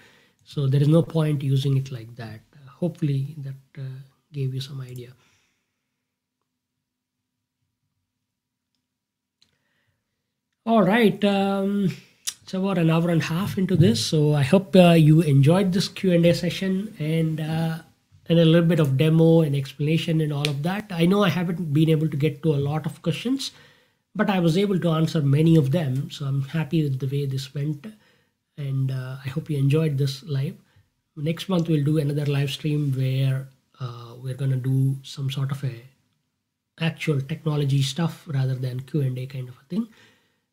So there is no point using it like that. Hopefully that uh, gave you some idea. All right. Um, it's about an hour and a half into this, so I hope uh, you enjoyed this Q and A session and uh, and a little bit of demo and explanation and all of that. I know I haven't been able to get to a lot of questions, but I was able to answer many of them, so I'm happy with the way this went, and uh, I hope you enjoyed this live. Next month we'll do another live stream where uh, we're gonna do some sort of a actual technology stuff rather than Q and A kind of a thing.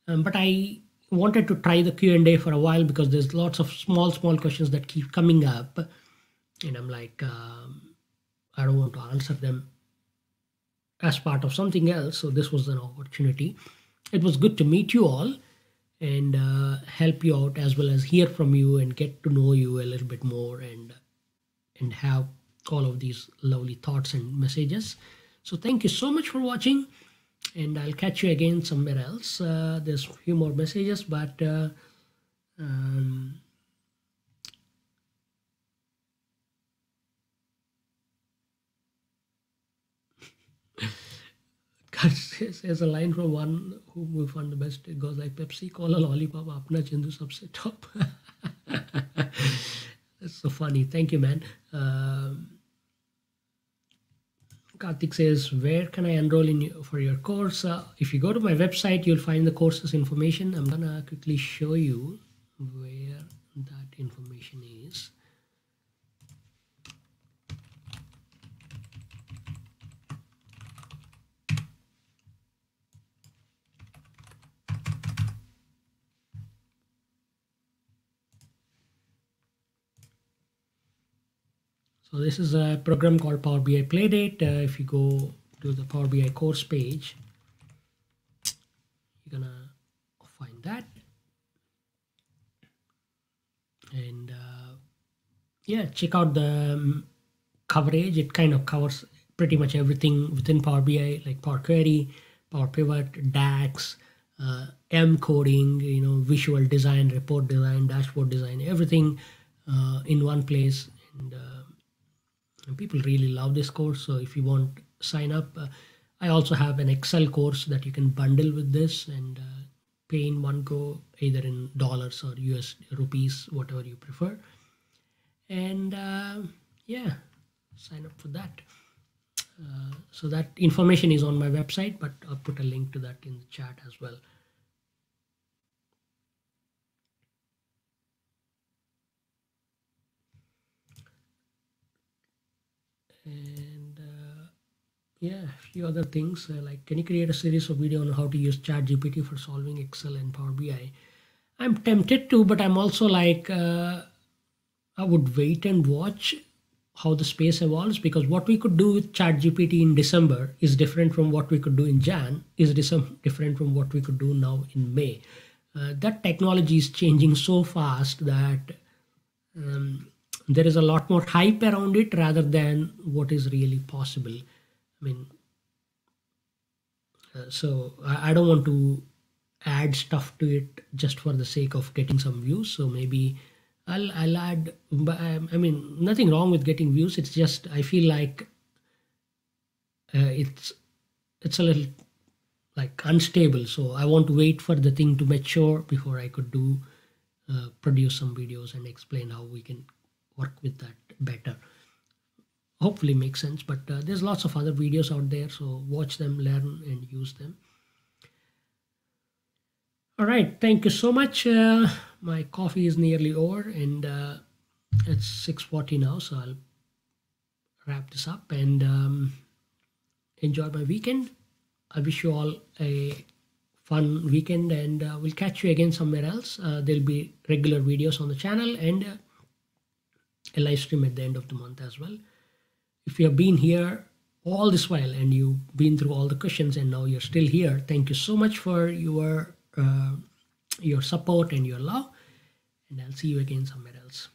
Um, but I wanted to try the Q&A for a while because there's lots of small, small questions that keep coming up. And I'm like, um, I don't want to answer them as part of something else. So this was an opportunity. It was good to meet you all and uh, help you out as well as hear from you and get to know you a little bit more and and have all of these lovely thoughts and messages. So thank you so much for watching and I'll catch you again somewhere else. Uh, there's a few more messages, but uh, um, says a line from one who we found the best. It goes like Pepsi, Cola, Lollipop, Apna, Chandoo, subset top. That's so funny. Thank you, man. Um, Karthik says, where can I enroll in for your course? Uh, if you go to my website, you'll find the courses information. I'm gonna quickly show you where that information is. So this is a program called Power BI Playdate. Uh, if you go to the Power BI course page, you're gonna find that. And uh, yeah, check out the um, coverage. It kind of covers pretty much everything within Power BI, like Power Query, Power Pivot, DAX, uh, M coding, you know, visual design, report design, dashboard design, everything uh, in one place. And uh, people really love this course so if you want sign up. Uh, i also have an excel course that you can bundle with this and uh, pay in one go either in dollars or us rupees whatever you prefer. And uh, yeah sign up for that. Uh, so that information is on my website but i'll put a link to that in the chat as well and uh, yeah a few other things uh, like can you create a series of video on how to use ChatGPT for solving excel and power bi i'm tempted to but i'm also like uh, i would wait and watch how the space evolves because what we could do with ChatGPT in december is different from what we could do in jan is different from what we could do now in may. Uh, that technology is changing so fast that um, there is a lot more hype around it rather than what is really possible. I mean uh, so I, I, don't want to add stuff to it just for the sake of getting some views. So maybe i'll i'll add but um, i mean nothing wrong with getting views. It's just i feel like uh, it's it's a little like unstable. So i want to wait for the thing to mature before i could do uh, produce some videos and explain how we can work with that better. Hopefully makes sense but uh, there's lots of other videos out there so watch them learn and use them. All right thank you so much. Uh, my coffee is nearly over and uh, it's 6.40 now so i'll wrap this up and um, enjoy my weekend. I wish you all a fun weekend and uh, we'll catch you again somewhere else. Uh, there'll be regular videos on the channel and uh, a live stream at the end of the month as well. If you have been here all this while and you've been through all the questions and now you're still here, thank you so much for your uh, your support and your love. And I'll see you again somewhere else.